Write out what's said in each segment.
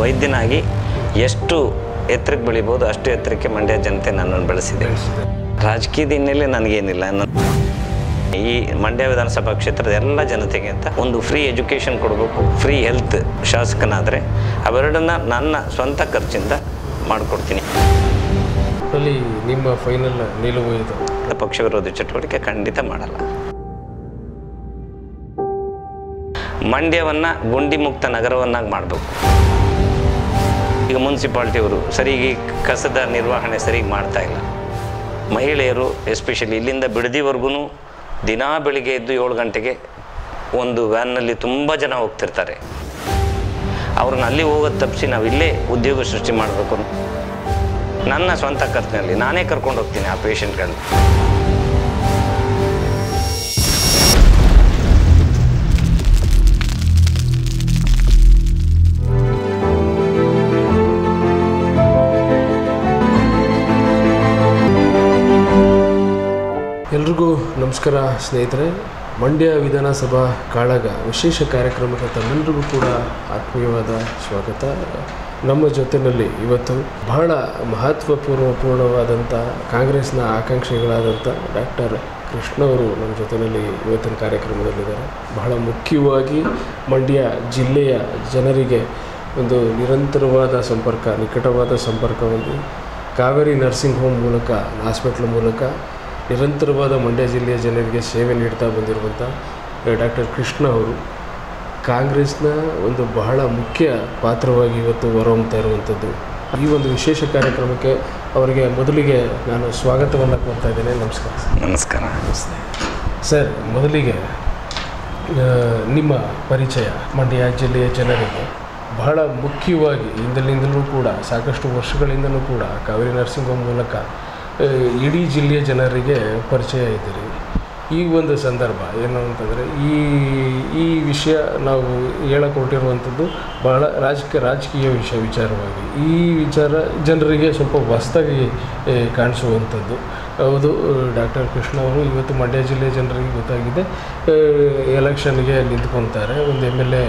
ವೈದ್ಯನಾಗಿ ಎಷ್ಟು ಎತ್ತರಕ್ಕೆ ಬೆಳಿಬೋದು ಅಷ್ಟು ಎತ್ತರಕ್ಕೆ ಮಂಡ್ಯ ಜನತೆ ನನ್ನನ್ನು ಬೆಳೆಸಿದೆ. ರಾಜಕೀಯದ ಹಿನ್ನೆಲೆ ನನಗೇನಿಲ್ಲ. ನಾನು ಈ ಮಂಡ್ಯ ವಿಧಾನಸಭಾ ಕ್ಷೇತ್ರದ ಎಲ್ಲ ಜನತೆಗೆ ಅಂತ ಒಂದು ಫ್ರೀ ಎಜುಕೇಷನ್ ಕೊಡಬೇಕು ಫ್ರೀ ಹೆಲ್ತ್ ಶಾಸಕನಾದರೆ ಅವೆರಡನ್ನ ನನ್ನ ಸ್ವಂತ ಖರ್ಚಿಂದ ಮಾಡಿಕೊಡ್ತೀನಿ. ನಿಮ್ಮ ಫೈನಲ್ ನಿಲುವು ಇದು ಪಕ್ಷ ವಿರೋಧಿ ಚಟುವಟಿಕೆ ಖಂಡಿತ ಮಾಡಲ್ಲ. ಮಂಡ್ಯವನ್ನು ಗುಂಡಿ ಮುಕ್ತ ನಗರವನ್ನಾಗಿ ಮಾಡಬೇಕು. ಈಗ ಮುನ್ಸಿಪಾಲ್ಟಿಯವರು ಸರಿಗೆ ಕಸದ ನಿರ್ವಹಣೆ ಸರಿಗೆ ಮಾಡ್ತಾ ಇಲ್ಲ. ಮಹಿಳೆಯರು ಎಸ್ಪೆಷಲಿ ಇಲ್ಲಿಂದ ಬಿಡದಿವರೆಗೂ ದಿನಾ ಬೆಳಿಗ್ಗೆ ಎದ್ದು ಏಳು ಗಂಟೆಗೆ ಒಂದು ವ್ಯಾನ್ನಲ್ಲಿ ತುಂಬ ಜನ ಹೋಗ್ತಿರ್ತಾರೆ. ಅವ್ರನ್ನ ಅಲ್ಲಿ ಹೋಗೋದು ತಪ್ಪಿಸಿ ನಾವು ಇಲ್ಲೇ ಉದ್ಯೋಗ ಸೃಷ್ಟಿ ಮಾಡಬೇಕು. ನನ್ನ ಸ್ವಂತ ಖರ್ಚಿನಲ್ಲಿ ನಾನೇ ಕರ್ಕೊಂಡು ಹೋಗ್ತೀನಿ ಆ ಪೇಷಂಟ್ಗಳನ್ನ ನಮಸ್ಕಾರ ಸ್ನೇಹಿತರೆ, ಮಂಡ್ಯ ವಿಧಾನಸಭಾ ಕಾಳಗ ವಿಶೇಷ ಕಾರ್ಯಕ್ರಮಕ್ಕೆ ತಮ್ಮೆಲ್ಲರಿಗೂ ಕೂಡ ಆತ್ಮೀಯವಾದ ಸ್ವಾಗತ. ನಮ್ಮ ಜೊತೆಯಲ್ಲಿ ಇವತ್ತು ಬಹಳ ಮಹತ್ವಪೂರ್ವಪೂರ್ಣವಾದಂಥ ಕಾಂಗ್ರೆಸ್ನ ಆಕಾಂಕ್ಷಿಗಳಾದಂಥ ಡಾಕ್ಟರ್ ಕೃಷ್ಣ ಅವರು ನಮ್ಮ ಜೊತೆಯಲ್ಲಿ ಇವತ್ತಿನ ಕಾರ್ಯಕ್ರಮದಲ್ಲಿದ್ದಾರೆ. ಬಹಳ ಮುಖ್ಯವಾಗಿ ಮಂಡ್ಯ ಜಿಲ್ಲೆಯ ಜನರಿಗೆ ಒಂದು ನಿರಂತರವಾದ ಸಂಪರ್ಕ, ನಿಕಟವಾದ ಸಂಪರ್ಕ ಹೊಂದಿ, ಕಾವೇರಿ ನರ್ಸಿಂಗ್ ಹೋಮ್ ಮೂಲಕ, ಹಾಸ್ಪಿಟ್ಲ್ ಮೂಲಕ ನಿರಂತರವಾದ ಮಂಡ್ಯ ಜಿಲ್ಲೆಯ ಜನರಿಗೆ ಸೇವೆ ನೀಡ್ತಾ ಬಂದಿರುವಂಥ ಡಾಕ್ಟರ್ ಕೃಷ್ಣ ಅವರು ಕಾಂಗ್ರೆಸ್ನ ಒಂದು ಬಹಳ ಮುಖ್ಯ ಪಾತ್ರವಾಗಿ ಇವತ್ತು ಹೊರಹೊಮ್ತಾ ಇರುವಂಥದ್ದು. ಈ ಒಂದು ವಿಶೇಷ ಕಾರ್ಯಕ್ರಮಕ್ಕೆ ಅವರಿಗೆ ಮೊದಲಿಗೆ ನಾನು ಸ್ವಾಗತವನ್ನು ಕೊಡ್ತಾ ಇದ್ದೇನೆ. ನಮಸ್ಕಾರ ನಮಸ್ಕಾರ. ಸರ್ ಮೊದಲಿಗೆ ನಿಮ್ಮ ಪರಿಚಯ ಮಂಡ್ಯ ಜಿಲ್ಲೆಯ ಜನರಿಗೆ ಬಹಳ ಮುಖ್ಯವಾಗಿ ಇಂದಲಿಂದಲೂ ಕೂಡ ಸಾಕಷ್ಟು ವರ್ಷಗಳಿಂದಲೂ ಕೂಡ ಕಾವೇರಿ ನರ್ಸಿಂಗ್ ಹೋಮ್ ಮೂಲಕ ಇಡೀ ಜಿಲ್ಲೆಯ ಜನರಿಗೆ ಪರಿಚಯ ಇದ್ದೀರಿ. ಈ ಒಂದು ಸಂದರ್ಭ ಏನು ಅಂತಂದರೆ ಈ ಈ ವಿಷಯ ನಾವು ಹೇಳಕ್ಕೆ ಹೊರಟಿರುವಂಥದ್ದು ಬಹಳ ರಾಜಕೀಯ ರಾಜಕೀಯ ವಿಷಯ ವಿಚಾರವಾಗಿ. ಈ ವಿಚಾರ ಜನರಿಗೆ ಸ್ವಲ್ಪ ಹೊಸ್ದಾಗಿ ಆ, ಕಾಣಿಸುವಂಥದ್ದು. ಹೌದು ಡಾಕ್ಟರ್ ಕೃಷ್ಣ ಅವರು ಇವತ್ತು ಮಂಡ್ಯ ಜಿಲ್ಲೆಯ ಜನರಿಗೆ ಗೊತ್ತಾಗಿದೆ. ಎಲೆಕ್ಷನ್ಗೆ ನಿಂತ್ಕೊತಾರೆ. ಒಂದು ಎಂ ಎಲ್ ಎ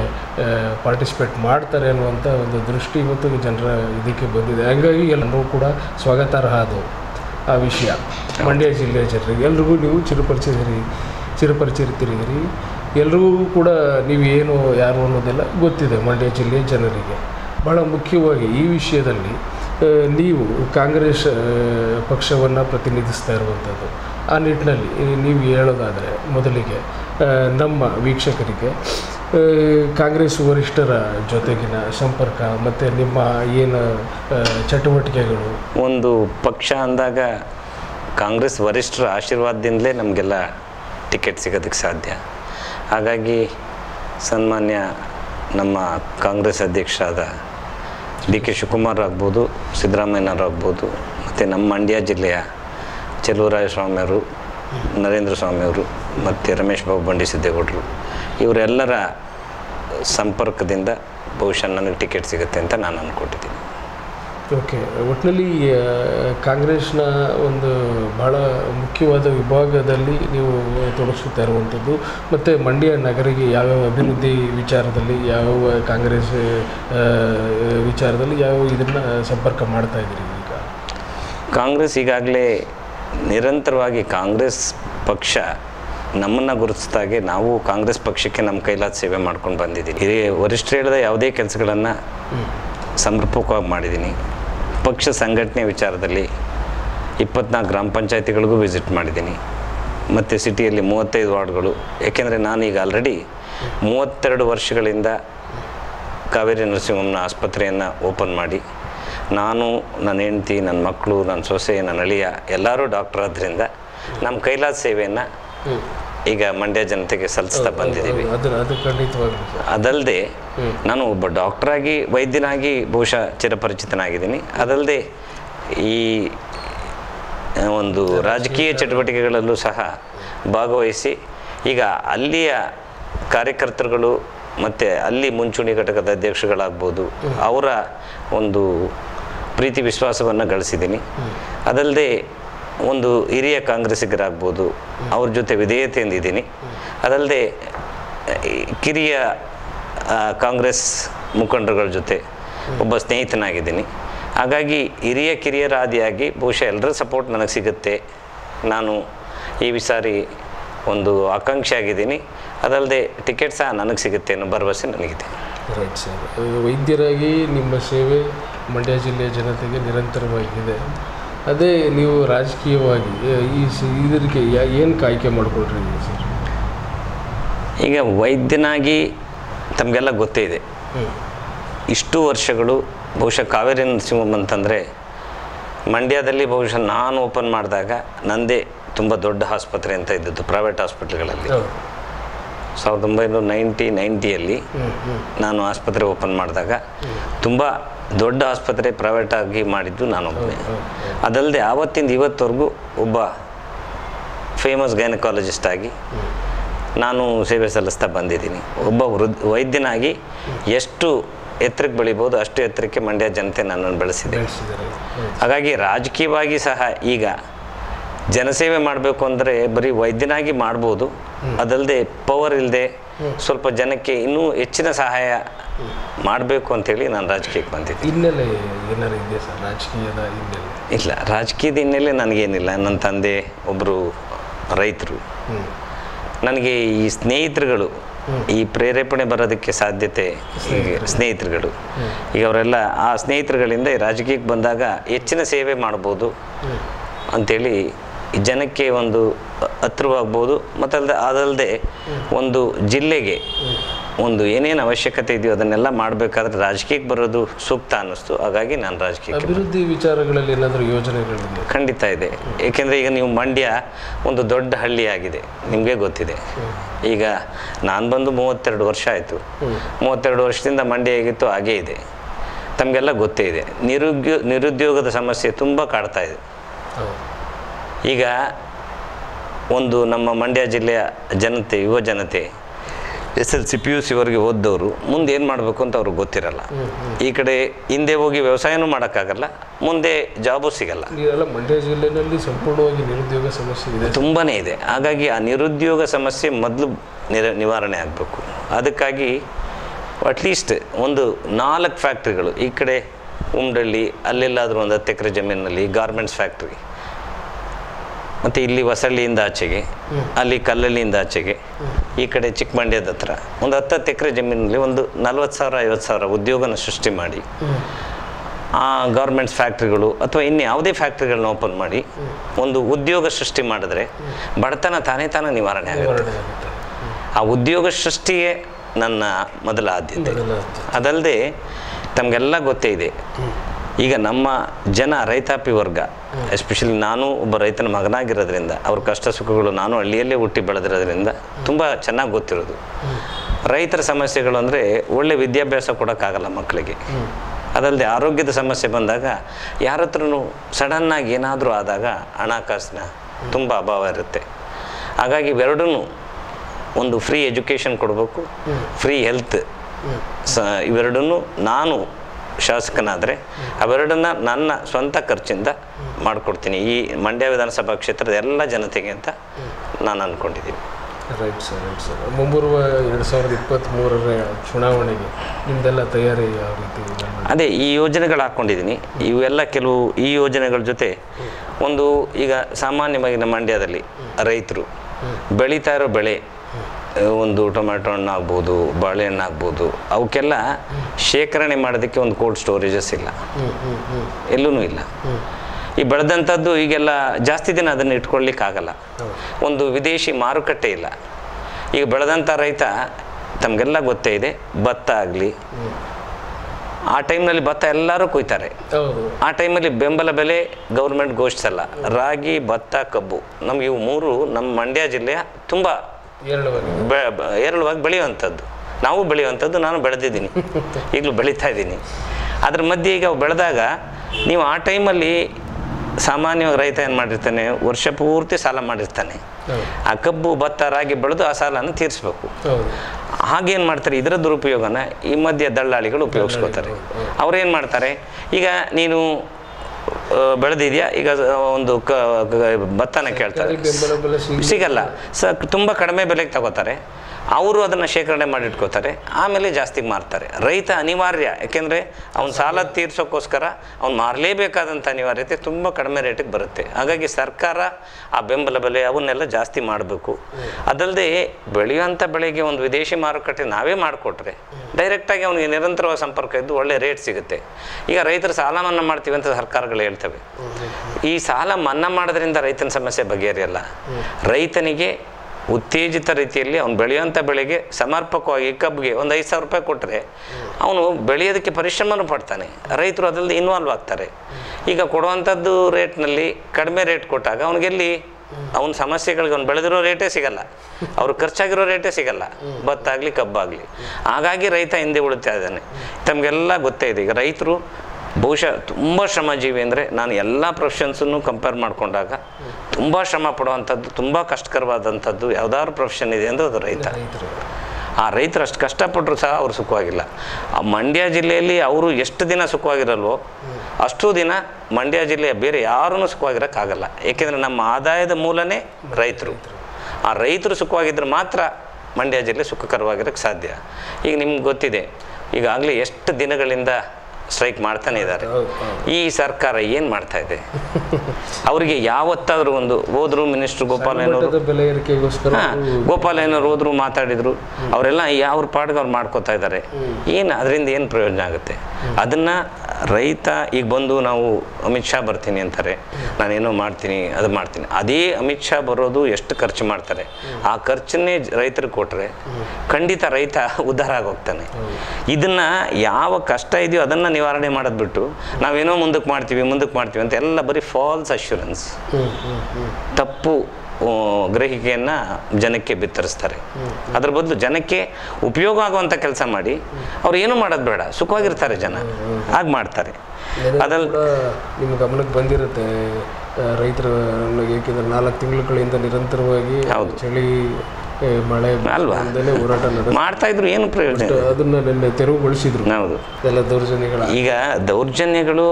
ಪಾರ್ಟಿಸಿಪೇಟ್ ಮಾಡ್ತಾರೆ ಅನ್ನುವಂಥ ಒಂದು ದೃಷ್ಟಿ ಇವತ್ತು ಜನರ ಇದಕ್ಕೆ ಬಂದಿದೆ. ಹಾಗಾಗಿ ಎಲ್ಲರೂ ಕೂಡ ಸ್ವಾಗತಾರ್ಹ ಅದು ಆ ವಿಷಯ. ಮಂಡ್ಯ ಜಿಲ್ಲೆಯ ಜನರಿಗೆ. ಎಲ್ರಿಗೂ ನೀವು ಚಿರುಪರಿಚಿದಿರಿ ಚಿರುಪರಿಚಿರ್ತಿರಿಗಿರಿ ಎಲ್ರಿಗೂ ಕೂಡ ನೀವು ಏನು, ಯಾರು ಅನ್ನೋದೆಲ್ಲ ಗೊತ್ತಿದೆ ಮಂಡ್ಯ ಜಿಲ್ಲೆಯ ಜನರಿಗೆ. ಭಾಳ ಮುಖ್ಯವಾಗಿ ಈ ವಿಷಯದಲ್ಲಿ ನೀವು ಕಾಂಗ್ರೆಸ್ ಪಕ್ಷವನ್ನು ಪ್ರತಿನಿಧಿಸ್ತಾ ಇರುವಂಥದ್ದು. ಆ ನಿಟ್ಟಿನಲ್ಲಿ ನೀವು ಹೇಳೋದಾದರೆ ಮೊದಲಿಗೆ ನಮ್ಮ ವೀಕ್ಷಕರಿಗೆ ಕಾಂಗ್ರೆಸ್ ವರಿಷ್ಠರ ಜೊತೆಗಿನ ಸಂಪರ್ಕ ಮತ್ತು ನಿಮ್ಮ ಏನು ಚಟುವಟಿಕೆಗಳು? ಒಂದು ಪಕ್ಷ ಅಂದಾಗ ಕಾಂಗ್ರೆಸ್ ವರಿಷ್ಠರ ಆಶೀರ್ವಾದದಿಂದಲೇ ನಮಗೆಲ್ಲ ಟಿಕೆಟ್ ಸಿಗೋದಕ್ಕೆ ಸಾಧ್ಯ. ಹಾಗಾಗಿ ಸನ್ಮಾನ್ಯ ನಮ್ಮ ಕಾಂಗ್ರೆಸ್ ಅಧ್ಯಕ್ಷರಾದ ಡಿ ಕೆ ಶಿವಕುಮಾರ್ ಆಗ್ಬೋದು, ಸಿದ್ದರಾಮಯ್ಯನವರು ಆಗ್ಬೋದು, ಮತ್ತು ನಮ್ಮ ಮಂಡ್ಯ ಜಿಲ್ಲೆಯ ಚೆಲುವರಾಯ ಸ್ವಾಮಿಯವರು ನರೇಂದ್ರ ಸ್ವಾಮಿಯವರು, ಮತ್ತು ರಮೇಶ್ ಬಾಬು ಬಂಡಿ ಸಿದ್ದೇಗೌಡರು, ಇವರೆಲ್ಲರ ಸಂಪರ್ಕದಿಂದ ಬಹುಶಃ ನನಗೆ ಟಿಕೆಟ್ ಸಿಗುತ್ತೆ ಅಂತ ನಾನು ಅಂದ್ಕೊಟ್ಟಿದ್ದೀನಿ ಓಕೆ ಒಟ್ಟಿನಲ್ಲಿ ಕಾಂಗ್ರೆಸ್ನ ಒಂದು ಭಾಳ ಮುಖ್ಯವಾದ ವಿಭಾಗದಲ್ಲಿ ನೀವು ತೊಡಗಿಸುತ್ತಾ ಇರುವಂಥದ್ದು ಮತ್ತು ಮಂಡ್ಯ ನಗರಿಗೆ ಯಾವ್ಯಾವ ಅಭಿವೃದ್ಧಿ ವಿಚಾರದಲ್ಲಿ ಯಾವ ಕಾಂಗ್ರೆಸ್ ವಿಚಾರದಲ್ಲಿ ಯಾವ ಇದನ್ನು ಸಂಪರ್ಕ ಮಾಡ್ತಾ ಇದ್ದೀರಿ ಈಗ? ಕಾಂಗ್ರೆಸ್ ಈಗಾಗಲೇ ನಿರಂತರವಾಗಿ ಕಾಂಗ್ರೆಸ್ ಪಕ್ಷ ನಮ್ಮನ್ನು ಗುರುತಿಸಿದಾಗೆ ನಾವು ಕಾಂಗ್ರೆಸ್ ಪಕ್ಷಕ್ಕೆ ನಮ್ಮ ಕೈಲಾದ ಸೇವೆ ಮಾಡ್ಕೊಂಡು ಬಂದಿದ್ದೀನಿ. ಹಿರಿಯ ವರಿಷ್ಠರು ಹೇಳಿದ ಯಾವುದೇ ಕೆಲಸಗಳನ್ನು ಸಮರ್ಪಕವಾಗಿ ಮಾಡಿದ್ದೀನಿ. ಪಕ್ಷ ಸಂಘಟನೆ ವಿಚಾರದಲ್ಲಿ ಇಪ್ಪತ್ನಾಲ್ಕು ಗ್ರಾಮ ಪಂಚಾಯತಿಗಳಿಗೂ ವಿಸಿಟ್ ಮಾಡಿದ್ದೀನಿ. ಮತ್ತು ಸಿಟಿಯಲ್ಲಿ ಮೂವತ್ತೈದು ವಾರ್ಡ್ಗಳು. ಏಕೆಂದರೆ ಈಗ ಆಲ್ರೆಡಿ ಮೂವತ್ತೆರಡು ವರ್ಷಗಳಿಂದ ಕಾವೇರಿ ನರಸಿಂಹಮ್ಮನ ಆಸ್ಪತ್ರೆಯನ್ನು ಓಪನ್ ಮಾಡಿ, ನಾನು, ನನ್ನ ಹೆಂಡತಿ, ನನ್ನ ಮಕ್ಕಳು, ನನ್ನ ಸೊಸೆ, ನನ್ನ ಅಳಿಯ ಎಲ್ಲರೂ ಡಾಕ್ಟರ್ ಆದ್ದರಿಂದ ನಮ್ಮ ಕೈಲಾದ ಸೇವೆಯನ್ನು ಈಗ ಮಂಡ್ಯ ಜನತೆಗೆ ಸಲ್ಲಿಸ್ತಾ ಬಂದಿದ್ದೀವಿ. ಅದಲ್ಲದೆ ನಾನು ಒಬ್ಬ ಡಾಕ್ಟ್ರಾಗಿ ವೈದ್ಯನಾಗಿ ಬಹುಶಃ ಚಿರಪರಿಚಿತನಾಗಿದ್ದೀನಿ. ಅದಲ್ಲದೆ ಈ ಒಂದು ರಾಜಕೀಯ ಚಟುವಟಿಕೆಗಳಲ್ಲೂ ಸಹ ಭಾಗವಹಿಸಿ ಈಗ ಅಲ್ಲಿಯ ಕಾರ್ಯಕರ್ತರುಗಳು ಮತ್ತು ಅಲ್ಲಿ ಮುಂಚೂಣಿ ಘಟಕದ ಅಧ್ಯಕ್ಷಗಳಾಗ್ಬೋದು ಅವರ ಒಂದು ಪ್ರೀತಿ ವಿಶ್ವಾಸವನ್ನು ಗಳಿಸಿದ್ದೀನಿ. ಅದಲ್ಲದೆ ಒಂದು ಹಿರಿಯ ಕಾಂಗ್ರೆಸ್ಸಿಗರಾಗ್ಬೋದು, ಅವ್ರ ಜೊತೆ ವಿಧೇಯತೆಯಿಂದ ಇದ್ದೀನಿ. ಅದಲ್ಲದೆ, ಈ ಕಿರಿಯ ಕಾಂಗ್ರೆಸ್ ಮುಖಂಡರುಗಳ ಜೊತೆ ಒಬ್ಬ ಸ್ನೇಹಿತನಾಗಿದ್ದೀನಿ. ಹಾಗಾಗಿ ಹಿರಿಯ ಕಿರಿಯರಾದಿಯಾಗಿ ಬಹುಶಃ ಎಲ್ಲರ ಸಪೋರ್ಟ್ ನನಗೆ ಸಿಗುತ್ತೆ. ನಾನು ಈ ವಿಸಾರಿ ಒಂದು ಆಕಾಂಕ್ಷೆ ಆಗಿದ್ದೀನಿ ಅದಲ್ಲದೆ ಟಿಕೆಟ್ ಸಹ ನನಗೆ ಸಿಗುತ್ತೆ ಅನ್ನೋ ಭರವಸೆ ನನಗಿದೆ. ರೈಟ್ ಸರ್ ವೈದ್ಯರಾಗಿ ನಿಮ್ಮ ಸೇವೆ ಮಂಡ್ಯ ಜಿಲ್ಲೆಯ ಜನತೆಗೆ ನಿರಂತರವಾಗಿದೆ. ಅದೇ ನೀವು ರಾಜಕೀಯವಾಗಿ ಈ ಇದಕ್ಕೆ ಏನು ಕಾಯ್ಕೆ ಮಾಡಿಕೊಳ್ರಿ ಸರ್? ಈಗ ವೈದ್ಯನಾಗಿ ತಮಗೆಲ್ಲ ಗೊತ್ತೇ ಇದೆ. ಇಷ್ಟು ವರ್ಷಗಳು ಬಹುಶಃ ಕಾವೇರಿ ನರಸಿಂಹಂ ಅಂತಂದರೆ ಮಂಡ್ಯದಲ್ಲಿ ಬಹುಶಃ ನಾನು ಓಪನ್ ಮಾಡಿದಾಗ ನಂದೇ ತುಂಬ ದೊಡ್ಡ ಆಸ್ಪತ್ರೆ ಅಂತ ಇದ್ದದ್ದು ಪ್ರೈವೇಟ್ ಹಾಸ್ಪಿಟ್ಲ್ಗಳಲ್ಲಿ. ಸಾವಿರದ ಒಂಬೈನೂರ ನೈಂಟಿ ನೈಂಟಿಯಲ್ಲಿ ನಾನು ಆಸ್ಪತ್ರೆ ಓಪನ್ ಮಾಡಿದಾಗ ತುಂಬ ದೊಡ್ಡ ಆಸ್ಪತ್ರೆ ಪ್ರೈವೇಟ್ ಆಗಿ ಮಾಡಿದ್ದು ನಾನೊಬ್ಬನೇ ಅದಲ್ಲದೆ ಆವತ್ತಿಂದ ಇವತ್ತವರೆಗೂ ಒಬ್ಬ ಫೇಮಸ್ ಗೈನಕಾಲಜಿಸ್ಟ್ ಆಗಿ ನಾನು ಸೇವೆ ಸಲ್ಲಿಸ್ತಾ ಬಂದಿದ್ದೀನಿ. ಒಬ್ಬ ವೃದ್ ವೈದ್ಯನಾಗಿ ಎಷ್ಟು ಎತ್ತರಕ್ಕೆ ಬೆಳಿಬೋದು ಅಷ್ಟು ಎತ್ತರಕ್ಕೆ ಮಂಡ್ಯ ಜನತೆ ನನ್ನನ್ನು ಬೆಳೆಸಿದೆ. ಹಾಗಾಗಿ ರಾಜಕೀಯವಾಗಿ ಸಹ ಈಗ ಜನಸೇವೆ ಮಾಡಬೇಕು ಅಂದರೆ ಬರೀ ವೈದ್ಯನಾಗಿ ಮಾಡ್ಬೋದು. ಅದಲ್ಲದೆ ಪವರ್ ಇಲ್ಲದೆ ಸ್ವಲ್ಪ ಜನಕ್ಕೆ ಇನ್ನೂ ಹೆಚ್ಚಿನ ಸಹಾಯ ಮಾಡಬೇಕು ಅಂತೇಳಿ ನಾನು ರಾಜಕೀಯಕ್ಕೆ ಬಂದಿದ್ದೆ ಹಿನ್ನೆಲೆ ಏನಾರು ಇದೆ ಸರ್? ರಾಜಕೀಯದ ಹಿನ್ನೆಲೆ? ಇಲ್ಲ ರಾಜಕೀಯದ ಹಿನ್ನೆಲೆ ನನಗೇನಿಲ್ಲ. ನನ್ನ ತಂದೆ ಒಬ್ಬರು ರೈತರು. ನನಗೆ ಈ ಸ್ನೇಹಿತರುಗಳು ಈ ಪ್ರೇರೇಪಣೆ ಬರೋದಕ್ಕೆ ಸಾಧ್ಯತೆ ಸ್ನೇಹಿತರುಗಳು. ಈಗ ಅವರೆಲ್ಲ ಆ ಸ್ನೇಹಿತರುಗಳಿಂದ ರಾಜಕೀಯಕ್ಕೆ ಬಂದಾಗ ಹೆಚ್ಚಿನ ಸೇವೆ ಮಾಡ್ಬೋದು ಅಂಥೇಳಿ ಜನಕ್ಕೆ ಒಂದು ಹತ್ರವಾಗ್ಬೋದು ಮತ್ತಲ್ಲದೆ ಅದಲ್ಲದೆ ಒಂದು ಜಿಲ್ಲೆಗೆ ಒಂದು ಏನೇನು ಅವಶ್ಯಕತೆ ಇದೆಯೋ ಅದನ್ನೆಲ್ಲ ಮಾಡಬೇಕಾದ್ರೆ ರಾಜಕೀಯಕ್ಕೆ ಬರೋದು ಸೂಕ್ತ ಅನ್ನಿಸ್ತು. ಹಾಗಾಗಿ ನಾನು ರಾಜಕೀಯಕ್ಕೆ ಅಭಿವೃದ್ಧಿ ವಿಚಾರಗಳಲ್ಲಿ ಏನಾದರೂ ಯೋಜನೆಗಳು ಖಂಡಿತ ಇದೆ. ಏಕೆಂದರೆ ಈಗ ನೀವು ಮಂಡ್ಯ ಒಂದು ದೊಡ್ಡ ಹಳ್ಳಿಯಾಗಿದೆ ನಿಮಗೆ ಗೊತ್ತಿದೆ. ಈಗ ನಾನು ಬಂದು ಮೂವತ್ತೆರಡು ವರ್ಷ ಆಯಿತು. ಮೂವತ್ತೆರಡು ವರ್ಷದಿಂದ ಮಂಡ್ಯ ಹೇಗಿತ್ತು ಹಾಗೇ ಇದೆ. ತಮಗೆಲ್ಲ ಗೊತ್ತೇ ಇದೆ. ನಿರುದ್ಯೋ ನಿರುದ್ಯೋಗದ ಸಮಸ್ಯೆ ತುಂಬ ಕಾಡ್ತಾ ಇದೆ. ಈಗ ಒಂದು ನಮ್ಮ ಮಂಡ್ಯ ಜಿಲ್ಲೆಯ ಜನತೆ ಯುವ ಜನತೆ S L C P U ಸಿವರೆಗೆ ಓದ್ದವರು ಮುಂದೆ ಏನು ಮಾಡಬೇಕು ಅಂತ ಅವ್ರಿಗೆ ಗೊತ್ತಿರಲ್ಲ. ಈ ಕಡೆ ಹಿಂದೆ ಹೋಗಿ ವ್ಯವಸಾಯನೂ ಮಾಡೋಕ್ಕಾಗಲ್ಲ ಮುಂದೆ ಜಾಬು ಸಿಗಲ್ಲ. ಮಂಡ್ಯ ಜಿಲ್ಲೆಯಲ್ಲಿ ಸಂಪೂರ್ಣವಾಗಿ ನಿರುದ್ಯೋಗ ಸಮಸ್ಯೆ ಇದೆ. ತುಂಬಾ ಇದೆ. ಹಾಗಾಗಿ ಆ ನಿರುದ್ಯೋಗ ಸಮಸ್ಯೆ ಮೊದಲು ನಿರ ನಿವಾರಣೆ ಆಗಬೇಕು. ಅದಕ್ಕಾಗಿ ಅಟ್ಲೀಸ್ಟ್ ಒಂದು ನಾಲ್ಕು ಫ್ಯಾಕ್ಟ್ರಿಗಳು ಈ ಕಡೆ ಉಮ್ಡಳ್ಳಿ ಅಲ್ಲೆಲ್ಲಾದರೂ ಒಂದು ಹತ್ತು ಎಕರೆ ಜಮೀನಲ್ಲಿ ಗಾರ್ಮೆಂಟ್ಸ್ ಫ್ಯಾಕ್ಟ್ರಿ ಮತ್ತು ಇಲ್ಲಿ ಹೊಸಳ್ಳಿಯಿಂದ ಆಚೆಗೆ ಅಲ್ಲಿ ಕಲ್ಲಳ್ಳಿಯಿಂದ ಆಚೆಗೆ ಈ ಕಡೆ ಚಿಕ್ಕಮಂಡ್ಯದ ಹತ್ರ. ಒಂದು ಹತ್ತತ್ತು ಎಕರೆ ಜಮೀನಲ್ಲಿ ಒಂದು ನಲ್ವತ್ತು ಸಾವಿರ ಐವತ್ತು ಸಾವಿರ ಉದ್ಯೋಗನ ಸೃಷ್ಟಿ ಮಾಡಿ ಆ ಗೌರ್ಮೆಂಟ್ಸ್ ಫ್ಯಾಕ್ಟ್ರಿಗಳು ಅಥವಾ ಇನ್ನು ಯಾವುದೇ ಫ್ಯಾಕ್ಟ್ರಿಗಳನ್ನ ಓಪನ್ ಮಾಡಿ ಒಂದು ಉದ್ಯೋಗ ಸೃಷ್ಟಿ ಮಾಡಿದ್ರೆ ಬಡತನ ತಾನೇ ತಾನೇ ನಿವಾರಣೆ ಆಗುತ್ತೆ. ಆ ಉದ್ಯೋಗ ಸೃಷ್ಟಿಯೇ ನನ್ನ ಮೊದಲ ಆದ್ಯತೆ. ಅದಲ್ಲದೆ ತಮಗೆಲ್ಲ ಗೊತ್ತೇ ಇದೆ. ಈಗ ನಮ್ಮ ಜನ ರೈತಾಪಿ ವರ್ಗ ಎಸ್ಪೆಷಲಿ ನಾನು ಒಬ್ಬ ರೈತನ ಮಗನಾಗಿರೋದ್ರಿಂದ ಅವ್ರ ಕಷ್ಟ ಸುಖಗಳು ನಾನು ಹಳ್ಳಿಯಲ್ಲೇ ಹುಟ್ಟಿ ಬೆಳೆದಿರೋದ್ರಿಂದ ತುಂಬ ಚೆನ್ನಾಗಿ ಗೊತ್ತಿರೋದು. ರೈತರ ಸಮಸ್ಯೆಗಳು ಅಂದರೆ ಒಳ್ಳೆ ವಿದ್ಯಾಭ್ಯಾಸ ಕೊಡೋಕ್ಕಾಗಲ್ಲ ಮಕ್ಕಳಿಗೆ. ಅದಲ್ಲದೆ ಆರೋಗ್ಯದ ಸಮಸ್ಯೆ ಬಂದಾಗ ಯಾರ ಹತ್ರನೂ ಸಡನ್ನಾಗಿ ಏನಾದರೂ ಆದಾಗ ಹಣಕಾಸಿನ ತುಂಬ ಅಭಾವ ಇರುತ್ತೆ. ಹಾಗಾಗಿ ಇವೆರಡೂ ಒಂದು ಫ್ರೀ ಎಜುಕೇಷನ್ ಕೊಡಬೇಕು ಫ್ರೀ ಹೆಲ್ತ್ ಸ ಇವೆರಡೂ ನಾನು ಶಾಸಕನಾದರೆ ಅವೆರಡನ್ನ ನನ್ನ ಸ್ವಂತ ಖರ್ಚಿಂದ ಮಾಡಿಕೊಡ್ತೀನಿ. ಈ ಮಂಡ್ಯ ವಿಧಾನಸಭಾ ಕ್ಷೇತ್ರದ ಎಲ್ಲ ಜನತೆಗೆ ಅಂತ ನಾನು ಅಂದ್ಕೊಂಡಿದ್ದೀನಿ ರೈಟ್ ಸರ್ ರೈಟ್ ಸರ್ ಮುಂಬರುವ ಎರಡು ಸಾವಿರದ ಇಪ್ಪತ್ತ್ಮೂರರ ಚುನಾವಣೆಗೆ ನಿಮ್ದೆಲ್ಲ ತಯಾರಿ ಯಾವ ರೀತಿ? ಅದೇ ಈ ಯೋಜನೆಗಳು ಹಾಕ್ಕೊಂಡಿದ್ದೀನಿ. ಇವೆಲ್ಲ ಕೆಲವು ಈ ಯೋಜನೆಗಳ ಜೊತೆ ಒಂದು ಈಗ ಸಾಮಾನ್ಯವಾಗಿ ನಮ್ಮ ಮಂಡ್ಯದಲ್ಲಿ ರೈತರು ಬೆಳೀತಾ ಇರೋ ಬೆಳೆ ಒಂದು ಟೊಮ್ಯಾಟೊ ಹಣ್ಣು ಆಗ್ಬೋದು ಬಾಳೆಹಣ್ಣು ಆಗ್ಬೋದು ಅವಕ್ಕೆಲ್ಲ ಶೇಖರಣೆ ಮಾಡೋದಕ್ಕೆ ಒಂದು ಕೋಲ್ಡ್ ಸ್ಟೋರೇಜಸ್ ಇಲ್ಲ. ಎಲ್ಲೂ ಇಲ್ಲ. ಈ ಬೆಳೆದಂಥದ್ದು ಈಗೆಲ್ಲ ಜಾಸ್ತಿ ದಿನ ಅದನ್ನು ಇಟ್ಕೊಳ್ಳಿಕ್ಕಾಗಲ್ಲ. ಒಂದು ವಿದೇಶಿ ಮಾರುಕಟ್ಟೆ ಇಲ್ಲ. ಈಗ ಬೆಳೆದಂಥ ರೈತ ತಮಗೆಲ್ಲ ಗೊತ್ತೇ ಇದೆ ಭತ್ತ ಆಗಲಿ ಆ ಟೈಮ್ನಲ್ಲಿ ಭತ್ತ ಎಲ್ಲರೂ ಕೊಯ್ತಾರೆ. ಆ ಟೈಮಲ್ಲಿ ಬೆಂಬಲ ಬೆಲೆ ಗೌರ್ಮೆಂಟ್ ಘೋಷಿಸಲ್ಲ. ರಾಗಿ ಭತ್ತ ಕಬ್ಬು ನಮ್ಗೆ ಇವು ಮೂರು ನಮ್ಮ ಮಂಡ್ಯ ಜಿಲ್ಲೆಯ ತುಂಬ ಏರಳವಾಗಿ ಬೆಳೆಯುವಂಥದ್ದು. ನಾವು ಬೆಳೆಯುವಂಥದ್ದು ನಾನು ಬೆಳೆದಿದ್ದೀನಿ. ಈಗಲೂ ಬೆಳೀತಾ ಇದ್ದೀನಿ. ಅದ್ರ ಮಧ್ಯೆ ಈಗ ಬೆಳೆದಾಗ ನೀವು ಆ ಟೈಮಲ್ಲಿ ಸಾಮಾನ್ಯವಾಗಿ ರೈತ ಏನು ಮಾಡಿರ್ತಾನೆ ವರ್ಷ ಪೂರ್ತಿ ಸಾಲ ಮಾಡಿರ್ತಾನೆ. ಆ ಕಬ್ಬು ಭತ್ತ ರಾಗಿ ಬೆಳೆದು ಆ ಸಾಲನ ತೀರಿಸ್ಬೇಕು. ಹಾಗೇನು ಮಾಡ್ತಾರೆ ಇದರ ದುರುಪಯೋಗನ ಈ ಮಧ್ಯೆ ದಳ್ಳಾಳಿಗಳು ಉಪಯೋಗಿಸ್ಕೋತಾರೆ. ಅವ್ರೇನು ಏನು ಮಾಡ್ತಾರೆ ಈಗ ನೀನು ಬೆಳೆದಿದ್ಯಾ? ಈಗ ಒಂದು ಭತ್ತನ ಕೇಳ್ತಾರೆ. ಸಿಗಲ್ಲ. ಸರ್ ತುಂಬ ಕಡಿಮೆ ಬೆಲೆಗೆ ತಗೋತಾರೆ. ಅವರು ಅದನ್ನು ಶೇಖರಣೆ ಮಾಡಿ ಇಟ್ಕೋತಾರೆ, ಆಮೇಲೆ ಜಾಸ್ತಿ ಮಾರ್ತಾರೆ. ರೈತ ಅನಿವಾರ್ಯ, ಯಾಕೆಂದರೆ ಅವ್ನ ಸಾಲ ತೀರಿಸೋಕ್ಕೋಸ್ಕರ ಅವ್ನು ಮಾರಲೇಬೇಕಾದಂಥ ಅನಿವಾರ್ಯತೆ ತುಂಬ ಕಡಿಮೆ ರೇಟಿಗೆ ಬರುತ್ತೆ. ಹಾಗಾಗಿ ಸರ್ಕಾರ ಆ ಬೆಂಬಲ ಬೆಲೆ ಅವನ್ನೆಲ್ಲ ಜಾಸ್ತಿ ಮಾಡಬೇಕು. ಅದಲ್ಲದೆ ಬೆಳೆಯುವಂಥ ಬೆಳೆಗೆ ಒಂದು ವಿದೇಶಿ ಮಾರುಕಟ್ಟೆ ನಾವೇ ಮಾಡಿಕೊಟ್ರೆ ಡೈರೆಕ್ಟಾಗಿ ಅವನಿಗೆ ನಿರಂತರವಾದ ಸಂಪರ್ಕ ಇದ್ದು ಒಳ್ಳೆ ರೇಟ್ ಸಿಗುತ್ತೆ. ಈಗ ರೈತರು ಸಾಲ ಮನ್ನಾ ಮಾಡ್ತೀವಿ ಅಂತ ಸರ್ಕಾರಗಳು ಹೇಳ್ತವೆ. ಈ ಸಾಲ ಮನ್ನಾ ಮಾಡೋದ್ರಿಂದ ರೈತನ ಸಮಸ್ಯೆ ಬಗೆಹರಿಯಲ್ಲ. ರೈತನಿಗೆ ಉತ್ತೇಜಿತ ರೀತಿಯಲ್ಲಿ ಅವ್ನು ಬೆಳೆಯುವಂಥ ಬೆಳೆಗೆ ಸಮರ್ಪಕವಾಗಿ ಕಬ್ಬಿಗೆ ಒಂದು ಐದು ಸಾವಿರ ರೂಪಾಯಿ ಕೊಟ್ಟರೆ ಅವನು ಬೆಳೆಯೋದಕ್ಕೆ ಪರಿಶ್ರಮನೂ ಪಡ್ತಾನೆ. ರೈತರು ಅದರಲ್ಲಿ ಇನ್ವಾಲ್ವ್ ಆಗ್ತಾರೆ. ಈಗ ಕೊಡುವಂಥದ್ದು ರೇಟ್ನಲ್ಲಿ ಕಡಿಮೆ ರೇಟ್ ಕೊಟ್ಟಾಗ ಅವನಿಗೆಲ್ಲಿ ಅವನ ಸಮಸ್ಯೆಗಳಿಗೆ ಅವ್ನು ಬೆಳೆದಿರೋ ರೇಟೇ ಸಿಗಲ್ಲ. ಅವ್ರು ಖರ್ಚಾಗಿರೋ ರೇಟೇ ಸಿಗಲ್ಲ. ಭತ್ತ ಆಗಲಿ ಕಬ್ಬಾಗಲಿ ಹಾಗಾಗಿ ರೈತ ಹಿಂದೆ ಉಳಿತಾ ಇದ್ದಾನೆ. ತಮಗೆಲ್ಲ ಗೊತ್ತೇ ಇದೆ. ಈಗ ರೈತರು ಬಹುಶಃ ತುಂಬ ಶ್ರಮಜೀವಿ ಅಂದರೆ ನಾನು ಎಲ್ಲ ಪ್ರೊಫೆಷನ್ಸನ್ನು ಕಂಪೇರ್ ಮಾಡಿಕೊಂಡಾಗ ತುಂಬ ಶ್ರಮ ಪಡುವಂಥದ್ದು ತುಂಬ ಕಷ್ಟಕರವಾದಂಥದ್ದು ಯಾವ್ದಾದ್ರು ಪ್ರೊಫೆಷನ್ ಇದೆ ಅಂದರೆ ಅದು ರೈತ. ಆ ರೈತರು ಅಷ್ಟು ಕಷ್ಟಪಟ್ಟರು ಸಹ ಅವರು ಸುಖವಾಗಿಲ್ಲ. ಆ ಮಂಡ್ಯ ಜಿಲ್ಲೆಯಲ್ಲಿ ಅವರು ಎಷ್ಟು ದಿನ ಸುಖವಾಗಿರಲ್ವೋ ಅಷ್ಟು ದಿನ ಮಂಡ್ಯ ಜಿಲ್ಲೆಯ ಬೇರೆ ಯಾರೂ ಸುಖವಾಗಿರೋಕ್ಕಾಗಲ್ಲ. ಏಕೆಂದರೆ ನಮ್ಮ ಆದಾಯದ ಮೂಲನೇ ರೈತರು. ಆ ರೈತರು ಸುಖವಾಗಿದ್ದರೆ ಮಾತ್ರ ಮಂಡ್ಯ ಜಿಲ್ಲೆ ಸುಖಕರವಾಗಿರೋಕ್ಕೆ ಸಾಧ್ಯ. ಈಗ ನಿಮ್ಗೆ ಗೊತ್ತಿದೆ ಈಗಾಗಲೇ ಎಷ್ಟು ದಿನಗಳಿಂದ ಸ್ಟ್ರೈಕ್ ಮಾಡ್ತಾನೆ ಇದ್ದಾರೆ. ಈ ಸರ್ಕಾರ ಏನು ಮಾಡ್ತಾ ಇದೆ? ಅವರಿಗೆ ಯಾವತ್ತಾದರೂ ಒಂದು ಹೋದ್ರು ಮಿನಿಸ್ಟರ್ ಗೋಪಾಲಯ್ಯನವರು ಗೋಪಾಲಯ್ಯನವರು ಹೋದ್ರು ಮಾತಾಡಿದ್ರು. ಅವರೆಲ್ಲ ಯಾವ ಪಾಡ್ಗೆ ಅವ್ರು ಮಾಡ್ಕೋತಾ ಇದ್ದಾರೆ. ಏನು ಅದರಿಂದ ಏನು ಪ್ರಯೋಜನ ಆಗುತ್ತೆ? ಅದನ್ನ ರೈತ ಈಗ ಬಂದು ನಾವು ಅಮಿತ್ ಶಾ ಬರ್ತೀನಿ ಅಂತಾರೆ ನಾನೇನೋ ಮಾಡ್ತೀನಿ ಅದು ಮಾಡ್ತೀನಿ. ಅದೇ ಅಮಿತ್ ಶಾ ಬರೋದು ಎಷ್ಟು ಖರ್ಚು ಮಾಡ್ತಾರೆ. ಆ ಖರ್ಚನ್ನೇ ರೈತರು ರೈತರಿಗೆ ಕೊಟ್ಟರೆ ಖಂಡಿತ ರೈತ ಉದ್ಧಾರ ಆಗೋಗ್ತಾನೆ. ಇದನ್ನ ಯಾವ ಕಷ್ಟ ಇದೆಯೋ ಅದನ್ನ ನಿವಾರಣೆ ಮಾಡೋದು ಬಿಟ್ಟು ನಾವೇನೋ ಮುಂದಕ್ಕೆ ಮಾಡ್ತೀವಿ ಮುಂದಕ್ಕೆ ಮಾಡ್ತೀವಿ ಅಂತ ಎಲ್ಲ ಬರೀ ಫಾಲ್ಸ್ ಅಶ್ಯೂರೆನ್ಸ್ ತಪ್ಪು ಗ್ರಹಿಕೆಯನ್ನು ಜನಕ್ಕೆ ಬಿತ್ತರಿಸ್ತಾರೆ ಅದ್ರ ಬದಲು ಜನಕ್ಕೆ ಉಪಯೋಗ ಆಗುವಂಥ ಕೆಲಸ ಮಾಡಿ ಅವ್ರು ಏನೂ ಮಾಡೋದು ಬೇಡ ಸುಖವಾಗಿರ್ತಾರೆ ಜನ ಹಾಗೆ ಮಾಡ್ತಾರೆ ಅದಲ್ಲ ಅದ್ರಲ್ಲಿ ನಿಮ್ಮ ಗಮನಕ್ಕೆ ಬಂದಿರುತ್ತೆ ರೈತರು ಏಕೆಂದರೆ ನಾಲ್ಕು ತಿಂಗಳುಗಳಿಂದ ನಿರಂತರವಾಗಿ. ಚಳಿ ಮಳೆ ಅಲ್ವಾ? ಹೋರಾಟ ಮಾಡ್ತಾ ಇದ್ರು ಏನು ಪ್ರಯೋಜನ? ಅದನ್ನ ನಿನ್ನೆ ತೆರವುಗೊಳಿಸಿದ್ರು ಹೌದು ಎಲ್ಲ ದೌರ್ಜನ್ಯಗಳು ಈಗ ದೌರ್ಜನ್ಯಗಳು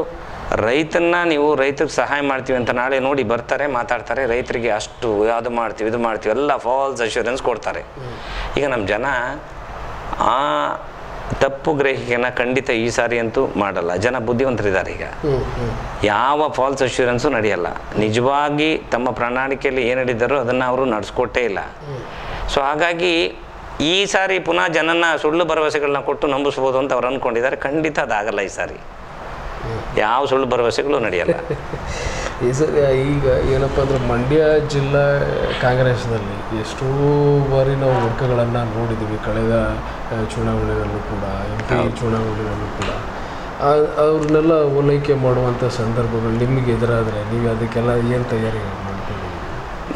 ರೈತನ್ನ ನೀವು ರೈತರಿಗೆ ಸಹಾಯ ಮಾಡ್ತೀವಿ ಅಂತ ನಾಳೆ ನೋಡಿ ಬರ್ತಾರೆ ಮಾತಾಡ್ತಾರೆ ರೈತರಿಗೆ ಅಷ್ಟು ಅದು ಮಾಡ್ತೀವಿ ಇದು ಮಾಡ್ತೀವಿ ಎಲ್ಲ ಫಾಲ್ಸ್ ಅಶ್ಯೂರೆನ್ಸ್ ಕೊಡ್ತಾರೆ. ಈಗ ನಮ್ಮ ಜನ ಆ ತಪ್ಪು ಗ್ರಹಿಕೆನ ಖಂಡಿತ ಈ ಸಾರಿ ಅಂತೂ ಮಾಡಲ್ಲ. ಜನ ಬುದ್ಧಿವಂತರಿದ್ದಾರೆ ಈಗ. ಯಾವ ಫಾಲ್ಸ್ ಅಶ್ಯೂರೆನ್ಸು ನಡೆಯಲ್ಲ. ನಿಜವಾಗಿ ತಮ್ಮ ಪ್ರಣಾಳಿಕೆಯಲ್ಲಿ ಏನು ಹೇಳಿದ್ದಾರೋ ಅದನ್ನು ಅವರು ನಡೆಸ್ಕೊಟ್ಟೇ ಇಲ್ಲ. ಸೊ ಹಾಗಾಗಿ ಈ ಸಾರಿ ಪುನಃ ಜನನ ಸುಳ್ಳು ಭರವಸೆಗಳನ್ನ ಕೊಟ್ಟು ನಂಬಿಸ್ಬೋದು ಅಂತ ಅವ್ರು ಅಂದ್ಕೊಂಡಿದ್ದಾರೆ ಖಂಡಿತ ಅದಾಗಲ್ಲ ಈ ಸಾರಿ. ಯಾವ ಸುಳ್ಳು ಭರವಸೆಗಳು ನಡೆಯಲ್ಲ. ಈಗ ಏನಪ್ಪ ಅಂದ್ರೆ ಮಂಡ್ಯ ಜಿಲ್ಲಾ ಕಾಂಗ್ರೆಸ್ನಲ್ಲಿ ಎಷ್ಟೋ ಬಾರಿ ನಾವು ವರ್ಗಗಳನ್ನು ನೋಡಿದ್ದೀವಿ ಕಳೆದ ಚುನಾವಣೆಗಳಲ್ಲೂ ಚುನಾವಣೆಯಲ್ಲೂ ಕೂಡ ಎಂ ಪಿ ಚುನಾವಣೆಯಲ್ಲೂ ಕೂಡ. ಅವ್ರನ್ನೆಲ್ಲ ಓಲೈಕೆ ಮಾಡುವಂಥ ಸಂದರ್ಭಗಳು ನಿಮಗೆ ಎದುರಾದರೆ ನೀವು ಅದಕ್ಕೆಲ್ಲ ಏನು ತಯಾರಿ ಮಾಡ್ಕೊಂಡಿದ್ದೀವಿ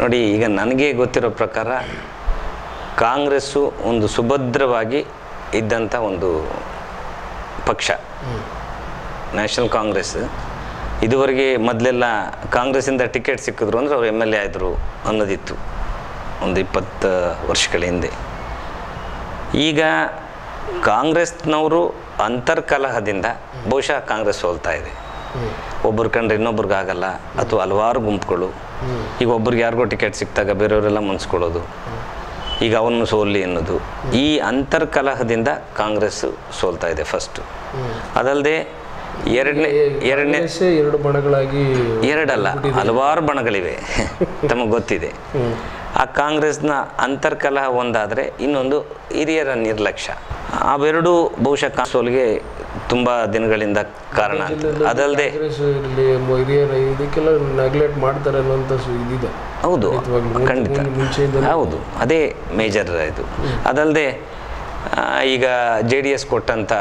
ನೋಡಿ ಈಗ ನನಗೆ ಗೊತ್ತಿರೋ ಪ್ರಕಾರ ಕಾಂಗ್ರೆಸ್ಸು ಒಂದು ಸುಭದ್ರವಾಗಿ ಇದ್ದಂಥ ಒಂದು ಪಕ್ಷ. ನ್ಯಾಷನಲ್ ಕಾಂಗ್ರೆಸ್ ಇದುವರೆಗೆ ಮೊದಲೆಲ್ಲ ಕಾಂಗ್ರೆಸ್ಸಿಂದ ಟಿಕೆಟ್ ಸಿಕ್ಕಿದ್ರು ಅಂದ್ರೆ ಅವ್ರು ಎಂ ಎಲ್ ಎ ಆದರು ಅನ್ನೋದಿತ್ತು. ಒಂದು ಇಪ್ಪತ್ತು ವರ್ಷಗಳ ಹಿಂದೆ. ಈಗ ಕಾಂಗ್ರೆಸ್ನವರು ಅಂತರ್ಕಲಹದಿಂದ ಬಹುಶಃ ಕಾಂಗ್ರೆಸ್ ಸೋಲ್ತಾ ಇದೆ. ಒಬ್ಬರು ಕಂಡ್ರೆ ಇನ್ನೊಬ್ರಿಗಾಗಲ್ಲ ಅಥವಾ ಹಲವಾರು ಗುಂಪುಗಳು. ಈಗ ಒಬ್ರಿಗೆ ಯಾರಿಗೋ ಟಿಕೆಟ್ ಸಿಕ್ತಾಗ ಬೇರೆಯವರೆಲ್ಲ ಮುನ್ಸ್ಕೊಳ್ಳೋದು. ಈಗ ಅವನು ಸೋಲ್ಲಿ ಅನ್ನೋದು. ಈ ಅಂತರ್ಕಲಹದಿಂದ ಕಾಂಗ್ರೆಸ್ ಸೋಲ್ತಾ ಇದೆ ಫಸ್ಟು ಅದಲ್ಲದೆ ಎರಡನೇ ಎರಡನೇ ಎರಡು ಬಣಗಳಾಗಿ ಎರಡಲ್ಲ ಹಲವಾರು ಬಣಗಳಿವೆ. ತಮಗೆ ಗೊತ್ತಿದೆ. ಆ ಕಾಂಗ್ರೆಸ್ನ ಅಂತರ್ಕಲಹ ಒಂದಾದರೆ ಇನ್ನೊಂದು ಹಿರಿಯರ ನಿರ್ಲಕ್ಷ್ಯ. ಅವೆರಡೂ ಬಹುಶಃ ಕಾಸೋಲ್ಗೆ ತುಂಬ ದಿನಗಳಿಂದ ಕಾರಣ ಅದಲ್ಲದೆ ಮಾಡ್ತಾರೆ ಹೌದು ಖಂಡಿತ. ಹೌದು ಅದೇ ಮೇಜರ್ ಇದು. ಅದಲ್ಲದೆ ಈಗ ಜೆ ಡಿ ಎಸ್ ಕೊಟ್ಟಂಥ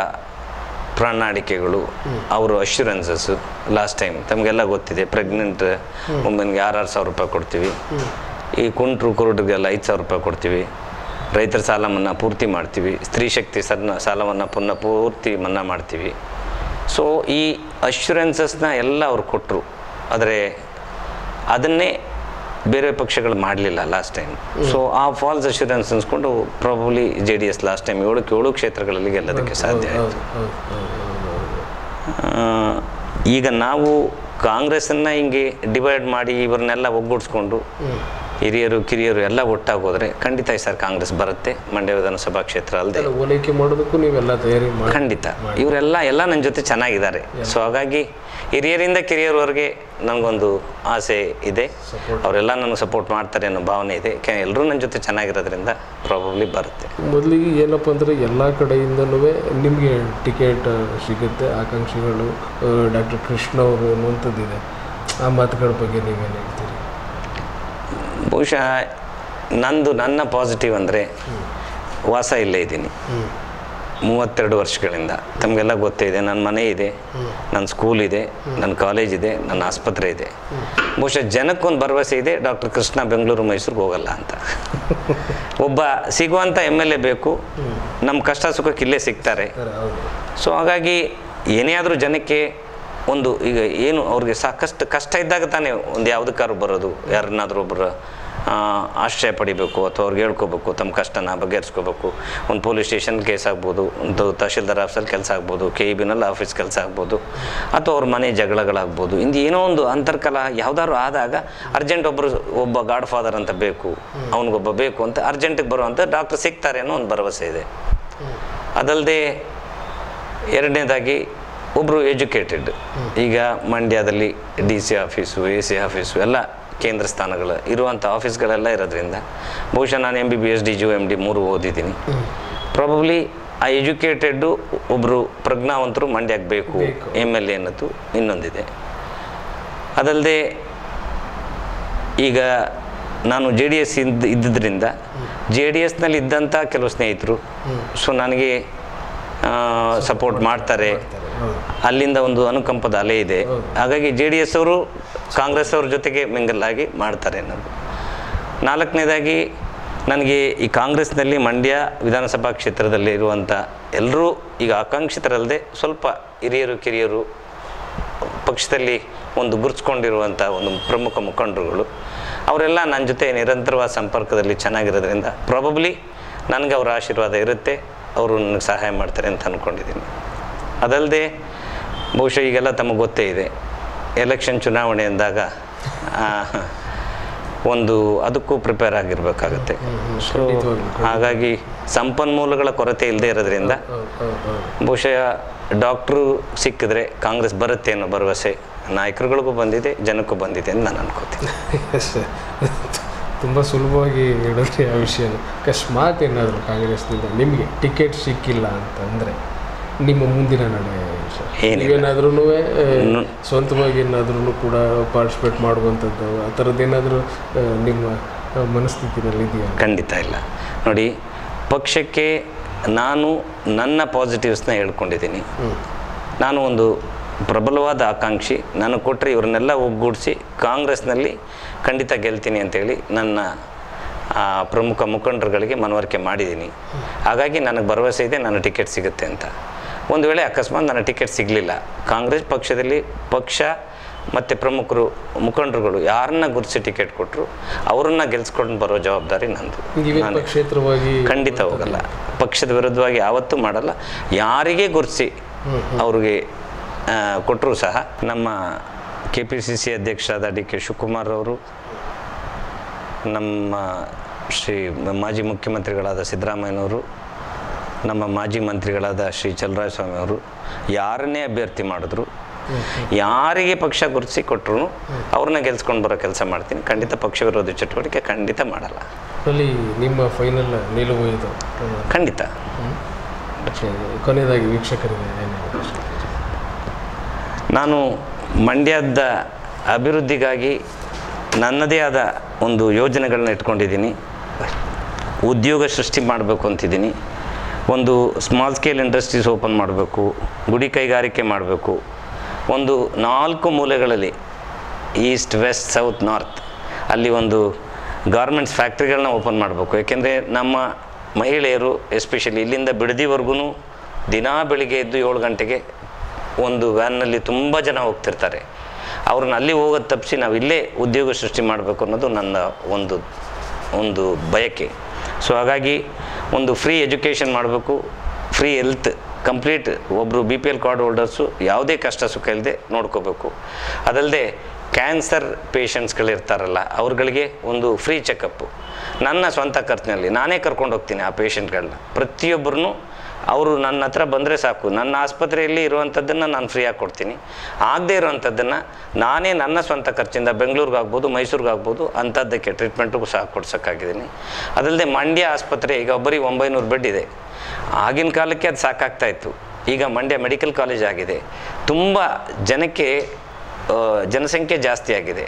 ಪ್ರಣಾಳಿಕೆಗಳು, ಅವರು ಅಶ್ಯೂರೆನ್ಸಸ್ ಲಾಸ್ಟ್ ಟೈಮ್ ತಮಗೆಲ್ಲ ಗೊತ್ತಿದೆ ಪ್ರೆಗ್ನೆಂಟ್ ಮುಂಬನಿಗೆ ಆರಾರು ಸಾವಿರ ರೂಪಾಯಿ ಕೊಡ್ತೀವಿ. ಈ ಕುಂಟ್ರು ಕುರುಡ್ರಿಗೆಲ್ಲ ಐದು ಸಾವಿರ ರೂಪಾಯಿ ಕೊಡ್ತೀವಿ. ರೈತರ ಸಾಲ ಮನ್ನಾ ಪೂರ್ತಿ ಮಾಡ್ತೀವಿ. ಸ್ತ್ರೀ ಶಕ್ತಿ ಸನ್ನ ಸಾಲವನ್ನು ಪುನಃ ಪೂರ್ತಿ ಮನ್ನಾ ಮಾಡ್ತೀವಿ. ಸೊ ಈ ಅಶ್ಯೂರೆನ್ಸಸ್ನ ಎಲ್ಲ ಅವ್ರು ಕೊಟ್ಟರು ಆದರೆ ಅದನ್ನೇ ಬೇರೆ ಪಕ್ಷಗಳು ಮಾಡಲಿಲ್ಲ ಲಾಸ್ಟ್ ಟೈಮ್ ಸೊ ಆ false assurance ಅನ್ಸ್ಕೊಂಡು probably J D S last time ಏಳಕ್ಕೆ ಏಳು ಕ್ಷೇತ್ರಗಳಲ್ಲಿ ಗೆಲ್ಲೋದಕ್ಕೆ ಸಾಧ್ಯ ಆಯಿತು. ಈಗ ನಾವು ಕಾಂಗ್ರೆಸ್ಸನ್ನು ಹಿಂಗೆ ಡಿವೈಡ್ ಮಾಡಿ ಇವ್ರನ್ನೆಲ್ಲ ಒಗ್ಗೂಡಿಸ್ಕೊಂಡು ಹಿರಿಯರು ಕಿರಿಯರು ಎಲ್ಲ ಒಟ್ಟಾಗೋದ್ರೆ ಹೋದರೆ ಖಂಡಿತ ಈ ಸರ್ ಕಾಂಗ್ರೆಸ್ ಬರುತ್ತೆ. ಮಂಡ್ಯ ವಿಧಾನಸಭಾ ಕ್ಷೇತ್ರ ಅಲ್ಲದೆ ಹೋಲಿಕೆ ಮಾಡೋದಕ್ಕೂ ನೀವೆಲ್ಲ ತಯಾರಿ ಮಾಡಿ ಖಂಡಿತ. ಇವರೆಲ್ಲ ಎಲ್ಲ ನನ್ನ ಜೊತೆ ಚೆನ್ನಾಗಿದ್ದಾರೆ. ಸೊ ಹಾಗಾಗಿ ಹಿರಿಯರಿಂದ ಕಿರಿಯರವರೆಗೆ ನನಗೊಂದು ಆಸೆ ಇದೆ. ಅವರೆಲ್ಲ ನನಗೆ ಸಪೋರ್ಟ್ ಮಾಡ್ತಾರೆ ಅನ್ನೋ ಭಾವನೆ ಇದೆ. ಎಲ್ಲರೂ ನನ್ನ ಜೊತೆ ಚೆನ್ನಾಗಿರೋದ್ರಿಂದ ಪ್ರಾಬಬ್ಲಿ ಬರುತ್ತೆ. ಮೊದಲಿಗೆ ಏನಪ್ಪ ಅಂದರೆ ಎಲ್ಲ ಕಡೆಯಿಂದಲೂ ನಿಮಗೆ ಟಿಕೆಟ್ ಸಿಗುತ್ತೆ ಆಕಾಂಕ್ಷಿಗಳು ಡಾಕ್ಟರ್ ಕೃಷ್ಣ ಅವರು ಅನ್ನುವಂಥದ್ದಿದೆ. ಆ ಮಾತುಗಳ ಬಗ್ಗೆ ನೀವೇನು ಬಹುಶಃ ನಂದು ನನ್ನ ಪಾಸಿಟಿವ್ ಅಂದರೆ ವಾಸ ಇಲ್ಲೇ ಇದ್ದೀನಿ. ಮೂವತ್ತೆರಡು ವರ್ಷಗಳಿಂದ. ತಮಗೆಲ್ಲ ಗೊತ್ತೇ ಇದೆ ನನ್ನ ಮನೆ ಇದೆ ನನ್ನ ಸ್ಕೂಲ್ ಇದೆ ನನ್ನ ಕಾಲೇಜ್ ಇದೆ ನನ್ನ ಆಸ್ಪತ್ರೆ ಇದೆ. ಬಹುಶಃ ಜನಕ್ಕೊಂದು ಭರವಸೆ ಇದೆ ಡಾಕ್ಟರ್ ಕೃಷ್ಣ ಬೆಂಗಳೂರು ಮೈಸೂರಿಗೆ ಹೋಗಲ್ಲ ಅಂತ. ಒಬ್ಬ ಸಿಗುವಂಥ ಎಂ ಎಲ್ ಎ ಬೇಕು ನಮ್ಮ ಕಷ್ಟ ಸುಖಕ್ಕೆ ಇಲ್ಲೇ ಸಿಗ್ತಾರೆ. ಸೊ ಹಾಗಾಗಿ ಏನೇ ಆದರೂ ಜನಕ್ಕೆ ಒಂದು ಈಗ ಏನು ಅವ್ರಿಗೆ ಸಾಕಷ್ಟು ಕಷ್ಟ ಇದ್ದಾಗ ತಾನೇ ಒಂದು ಯಾವುದಕ್ಕಾದ್ರು ಬರೋದು ಯಾರನ್ನಾದ್ರೂ ಒಬ್ಬರು ಆಶ್ರಯ ಪಡಿಬೇಕು ಅಥವಾ ಅವ್ರಿಗೆ ಹೇಳ್ಕೋಬೇಕು ತಮ್ಮ ಕಷ್ಟನ ಬಗೆಹರಿಸ್ಕೋಬೇಕು. ಒಂದು ಪೊಲೀಸ್ ಸ್ಟೇಷನ್ ಕೇಸ್ ಆಗ್ಬೋದು ಒಂದು ತಹಶೀಲ್ದಾರ್ ಆಫೀಸಲ್ಲಿ ಕೆಲಸ ಆಗ್ಬೋದು ಕೆ ಇ ಬಿನಲ್ಲಿ ಆಫೀಸ್ ಕೆಲಸ ಆಗ್ಬೋದು ಅಥವಾ ಅವ್ರ ಮನೆ ಜಗಳಗಳಾಗ್ಬೋದು. ಇಂದು ಏನೋ ಒಂದು ಅಂತರ್ಕಲ ಯಾವ್ದಾದ್ರು ಆದಾಗ ಅರ್ಜೆಂಟ್ ಒಬ್ಬರು ಒಬ್ಬ ಗಾಡ್ ಫಾದರ್ ಅಂತ ಬೇಕು ಅವನಿಗೊಬ್ಬ ಬೇಕು ಅಂತ ಅರ್ಜೆಂಟಿಗೆ ಬರುವಂಥ ಡಾಕ್ಟರ್ ಸಿಗ್ತಾರೆ ಅನ್ನೋ ಒಂದು ಭರವಸೆ ಇದೆ. ಅದಲ್ಲದೆ ಎರಡನೇದಾಗಿ ಒಬ್ಬರು ಎಜುಕೇಟೆಡ್ ಈಗ ಮಂಡ್ಯದಲ್ಲಿ D C office A C office ಎಲ್ಲ ಕೇಂದ್ರ ಸ್ಥಾನಗಳು ಇರುವಂಥ ಆಫೀಸ್ಗಳೆಲ್ಲ ಇರೋದ್ರಿಂದ ಬಹುಶಃ ನಾನು M B B S D ಜು ಎಂ ಡಿ ಮೂರು ಓದಿದ್ದೀನಿ. ಪ್ರಾಬಬ್ಲಿ ಆ ಎಜುಕೇಟೆಡ್ಡು ಒಬ್ಬರು ಪ್ರಜ್ಞಾವಂತರು ಮಂಡ್ಯಕ್ಕೆ ಬೇಕು. ಎಂ ಎಲ್ ಎ ಅನ್ನೋದು ಇನ್ನೊಂದಿದೆ. ಅದಲ್ಲದೆ ಈಗ ನಾನು ಜೆ ಡಿ ಎಸ್ ಇದ್ದ ಇದ್ದಿದ್ದರಿಂದ ಜೆ ಡಿ ಎಸ್ನಲ್ಲಿ ಇದ್ದಂಥ ಕೆಲವು ಸ್ನೇಹಿತರು ಸೊ ನನಗೆ ಸಪೋರ್ಟ್ ಮಾಡ್ತಾರೆ. ಅಲ್ಲಿಂದ ಒಂದು ಅನುಕಂಪದ ಅಲೆ ಇದೆ. ಹಾಗಾಗಿ ಜೆ ಡಿ ಎಸ್ ಅವರು ಕಾಂಗ್ರೆಸ್ ಅವ್ರ ಜೊತೆಗೆ ಮಿಂಗಲ್ ಆಗಿ ಮಾಡ್ತಾರೆ ಅನ್ನೋದು. ನಾಲ್ಕನೇದಾಗಿ ನನಗೆ ಈ ಕಾಂಗ್ರೆಸ್ನಲ್ಲಿ ಮಂಡ್ಯ ವಿಧಾನಸಭಾ ಕ್ಷೇತ್ರದಲ್ಲಿ ಇರುವಂಥ ಎಲ್ಲರೂ ಈಗ ಆಕಾಂಕ್ಷಿತರಲ್ಲದೆ ಸ್ವಲ್ಪ ಹಿರಿಯರು, ಕಿರಿಯರು ಪಕ್ಷದಲ್ಲಿ ಒಂದು ಗುರುತಿಸ್ಕೊಂಡಿರುವಂಥ ಒಂದು ಪ್ರಮುಖ ಮುಖಂಡರುಗಳು. ಅವರೆಲ್ಲ ನನ್ನ ಜೊತೆ ನಿರಂತರವಾದ ಸಂಪರ್ಕದಲ್ಲಿ ಚೆನ್ನಾಗಿರೋದ್ರಿಂದ ಪ್ರಾಬಬ್ಲಿ ನನಗೆ ಅವರ ಆಶೀರ್ವಾದ ಇರುತ್ತೆ. ಅವರು ನನಗೆ ಸಹಾಯ ಮಾಡ್ತಾರೆ ಅಂತ ಅಂದ್ಕೊಂಡಿದ್ದೀನಿ ಅದಲ್ಲದೆ ಬಹುಶಃ ಈಗೆಲ್ಲ ತಮಗೆ ಗೊತ್ತೇ ಇದೆ. ಎಲೆಕ್ಷನ್ ಚುನಾವಣೆ ಅಂದಾಗ ಒಂದು ಅದಕ್ಕೂ ಪ್ರಿಪೇರ್ ಆಗಿರಬೇಕಾಗತ್ತೆ. ಸೊ ಹಾಗಾಗಿ ಸಂಪನ್ಮೂಲಗಳ ಕೊರತೆ ಇಲ್ಲದೆ ಇರೋದ್ರಿಂದ ಬಹುಶಃ ಡಾಕ್ಟ್ರು ಸಿಕ್ಕಿದ್ರೆ ಕಾಂಗ್ರೆಸ್ ಬರುತ್ತೆ ಅನ್ನೋ ಭರವಸೆ ನಾಯಕರುಗಳಿಗೂ ಬಂದಿದೆ ಜನಕ್ಕೂ ಬಂದಿದೆ ಅಂತ ನಾನು ಅನ್ಕೋತೀನಿ. ತುಂಬ ಸುಲಭವಾಗಿ ಹೇಳಿದ್ರಿ ಆ ವಿಷಯನ. ಅಕಸ್ಮಾತ್ ಏನಾದರೂ ಕಾಂಗ್ರೆಸ್ನಿಂದ ನಿಮಗೆ ಟಿಕೆಟ್ ಸಿಕ್ಕಿಲ್ಲ ಅಂತಂದರೆ ನಿಮ್ಮ ಮುಂದಿನ ನಡೆ ಏನಾದ್ರೂ. ಸ್ವಂತವಾಗಿ ಏನಾದ್ರೂ ಕೂಡ ಪಾರ್ಟಿಸಿಪೇಟ್ ಮಾಡುವಂಥದ್ದು ಆ ಥರದ್ದೇನಾದರೂ ನಿಮ್ಮ ಆ, ಮನಸ್ಥಿತಿನಲ್ಲಿ ಇದೆಯಾ? ಖಂಡಿತ ಇಲ್ಲ. ನೋಡಿ ಪಕ್ಷಕ್ಕೆ ನಾನು ನನ್ನ ಪಾಸಿಟಿವ್ಸ್ನ ಹೇಳ್ಕೊಂಡಿದ್ದೀನಿ. ನಾನು ಒಂದು ಪ್ರಬಲವಾದ ಆಕಾಂಕ್ಷಿ. ನಾನು ಕೊಟ್ಟರೆ ಇವ್ರನ್ನೆಲ್ಲ ಒಗ್ಗೂಡಿಸಿ ಕಾಂಗ್ರೆಸ್ನಲ್ಲಿ ಖಂಡಿತ ಗೆಲ್ತೀನಿ ಅಂತೇಳಿ ನನ್ನ ಆ, ಪ್ರಮುಖ ಮುಖಂಡರುಗಳಿಗೆ ಮನವರಿಕೆ ಮಾಡಿದ್ದೀನಿ. ಹಾಗಾಗಿ ನನಗೆ ಭರವಸೆ ಇದೆ ನಾನು ಟಿಕೆಟ್ ಸಿಗುತ್ತೆ ಅಂತ. ಒಂದು ವೇಳೆ ಅಕಸ್ಮಾತ್ ನನ್ನ ಟಿಕೆಟ್ ಸಿಗಲಿಲ್ಲ. ಕಾಂಗ್ರೆಸ್ ಪಕ್ಷದಲ್ಲಿ ಪಕ್ಷ ಮತ್ತು ಪ್ರಮುಖರು ಮುಖಂಡರುಗಳು ಯಾರನ್ನ ಗುರುತಿಸಿ ಟಿಕೆಟ್ ಕೊಟ್ಟರು ಅವರನ್ನ ಗೆಲ್ಸ್ಕೊಂಡು ಬರೋ ಜವಾಬ್ದಾರಿ ನಂದು. ಕ್ಷೇತ್ರವಾಗಿ ಖಂಡಿತ ಹೋಗಲ್ಲ. ಪಕ್ಷದ ವಿರುದ್ಧವಾಗಿ ಯಾವತ್ತೂ ಮಾಡಲ್ಲ. ಯಾರಿಗೆ ಗುರುತಿಸಿ ಅವ್ರಿಗೆ ಕೊಟ್ಟರು ಸಹ ನಮ್ಮ ಕೆ ಪಿ ಸಿ ಸಿ ಅಧ್ಯಕ್ಷರಾದ ಡಿ ಕೆ ಶಿವಕುಮಾರ್ ಅವರು ನಮ್ಮ ಶ್ರೀ ಮಾಜಿ ಮುಖ್ಯಮಂತ್ರಿಗಳಾದ ಸಿದ್ದರಾಮಯ್ಯನವರು ನಮ್ಮ ಮಾಜಿ ಮಂತ್ರಿಗಳಾದ ಶ್ರೀ ಚಲರಾಯಸ್ವಾಮಿ ಅವರು ಯಾರನ್ನೇ ಅಭ್ಯರ್ಥಿ ಮಾಡಿದ್ರು ಯಾರಿಗೆ ಪಕ್ಷ ಗುರುತಿಸಿ ಕೊಟ್ಟರು ಅವ್ರನ್ನ ಗೆಲ್ಸ್ಕೊಂಡು ಬರೋ ಕೆಲಸ ಮಾಡ್ತೀನಿ. ಖಂಡಿತ ಪಕ್ಷ ವಿರೋಧಿ ಚಟುವಟಿಕೆ ಖಂಡಿತ ಮಾಡಲ್ಲ. ನಿಮ್ಮ ಫೈನಲ್ ನಿಲುವು ಇದು? ಖಂಡಿತ. ಕೊನೆಯದಾಗಿ ವೀಕ್ಷಕರಿಗೆ? ನಾನು ಮಂಡ್ಯದ ಅಭಿವೃದ್ಧಿಗಾಗಿ ನನ್ನದೇ ಆದ ಒಂದು ಯೋಜನೆಗಳನ್ನ ಇಟ್ಕೊಂಡಿದ್ದೀನಿ. ಉದ್ಯೋಗ ಸೃಷ್ಟಿ ಮಾಡಬೇಕು ಅಂತಿದ್ದೀನಿ. ಒಂದು ಸ್ಮಾಲ್ ಸ್ಕೇಲ್ ಇಂಡಸ್ಟ್ರೀಸ್ ಓಪನ್ ಮಾಡಬೇಕು, ಗುಡಿ ಕೈಗಾರಿಕೆ ಮಾಡಬೇಕು. ಒಂದು ನಾಲ್ಕು ಮೂಲೆಗಳಲ್ಲಿ ಈಸ್ಟ್ ವೆಸ್ಟ್ ಸೌತ್ ನಾರ್ತ್ ಅಲ್ಲಿ ಒಂದು ಗಾರ್ಮೆಂಟ್ಸ್ ಫ್ಯಾಕ್ಟ್ರಿಗಳನ್ನ ಓಪನ್ ಮಾಡಬೇಕು. ಏಕೆಂದರೆ ನಮ್ಮ ಮಹಿಳೆಯರು ಎಸ್ಪೆಷಲಿ ಇಲ್ಲಿಂದ ಬಿಡದಿವರೆಗೂ ದಿನಾ ಬೆಳಿಗ್ಗೆ ಎದ್ದು ಏಳು ಗಂಟೆಗೆ ಒಂದು ವ್ಯಾನ್ನಲ್ಲಿ ತುಂಬ ಜನ ಹೋಗ್ತಿರ್ತಾರೆ. ಅವ್ರನ್ನ ಅಲ್ಲಿ ಹೋಗೋದು ತಪ್ಪಿಸಿ ನಾವು ಇಲ್ಲೇ ಉದ್ಯೋಗ ಸೃಷ್ಟಿ ಮಾಡಬೇಕು ಅನ್ನೋದು ನನ್ನ ಒಂದು ಒಂದು ಬಯಕೆ. ಸೊ ಹಾಗಾಗಿ ಒಂದು ಫ್ರೀ ಎಜುಕೇಷನ್ ಮಾಡಬೇಕು ಫ್ರೀ ಹೆಲ್ತ್ ಕಂಪ್ಲೀಟ್ ಒಬ್ಬರು B P L card holders ಯಾವುದೇ ಕಷ್ಟ ಸುಖ ಇಲ್ಲದೆ ನೋಡ್ಕೋಬೇಕು. ಅದಲ್ಲದೆ ಕ್ಯಾನ್ಸರ್ ಪೇಷಂಟ್ಸ್ಗಳಿರ್ತಾರಲ್ಲ ಅವ್ರುಗಳಿಗೆ ಒಂದು ಫ್ರೀ ಚೆಕಪ್ಪು ನನ್ನ ಸ್ವಂತ ಖರ್ಚಿನಲ್ಲಿ ನಾನೇ ಕರ್ಕೊಂಡು ಹೋಗ್ತೀನಿ ಆ ಪೇಷಂಟ್ಗಳನ್ನ ಪ್ರತಿಯೊಬ್ಬರೂ ಅವರು ನನ್ನ ಹತ್ರ ಬಂದರೆ ಸಾಕು. ನನ್ನ ಆಸ್ಪತ್ರೆಯಲ್ಲಿ ಇರುವಂಥದ್ದನ್ನು ನಾನು ಫ್ರೀಯಾಗಿ ಕೊಡ್ತೀನಿ. ಆಗದೇ ಇರುವಂಥದ್ದನ್ನು ನಾನೇ ನನ್ನ ಸ್ವಂತ ಖರ್ಚಿಂದ ಬೆಂಗಳೂರಿಗೆ ಆಗ್ಬೋದು, ಮೈಸೂರಿಗೆ ಆಗ್ಬೋದು ಅಂಥದ್ದಕ್ಕೆ ಟ್ರೀಟ್ಮೆಂಟಿಗೂ ಸಹ ಕೊಡ್ಸೋಕ್ಕಾಗಿದ್ದೀನಿ. ಅದಲ್ಲದೆ ಮಂಡ್ಯ ಆಸ್ಪತ್ರೆ, ಈಗ ಬರೀ ಒಂಬೈನೂರು ಬೆಡ್ ಇದೆ. ಆಗಿನ ಕಾಲಕ್ಕೆ ಅದು ಸಾಕಾಗ್ತಾ ಇತ್ತು. ಈಗ ಮಂಡ್ಯ ಮೆಡಿಕಲ್ ಕಾಲೇಜ್ ಆಗಿದೆ. ತುಂಬ ಜನಕ್ಕೆ ಜನಸಂಖ್ಯೆ ಜಾಸ್ತಿ ಆಗಿದೆ.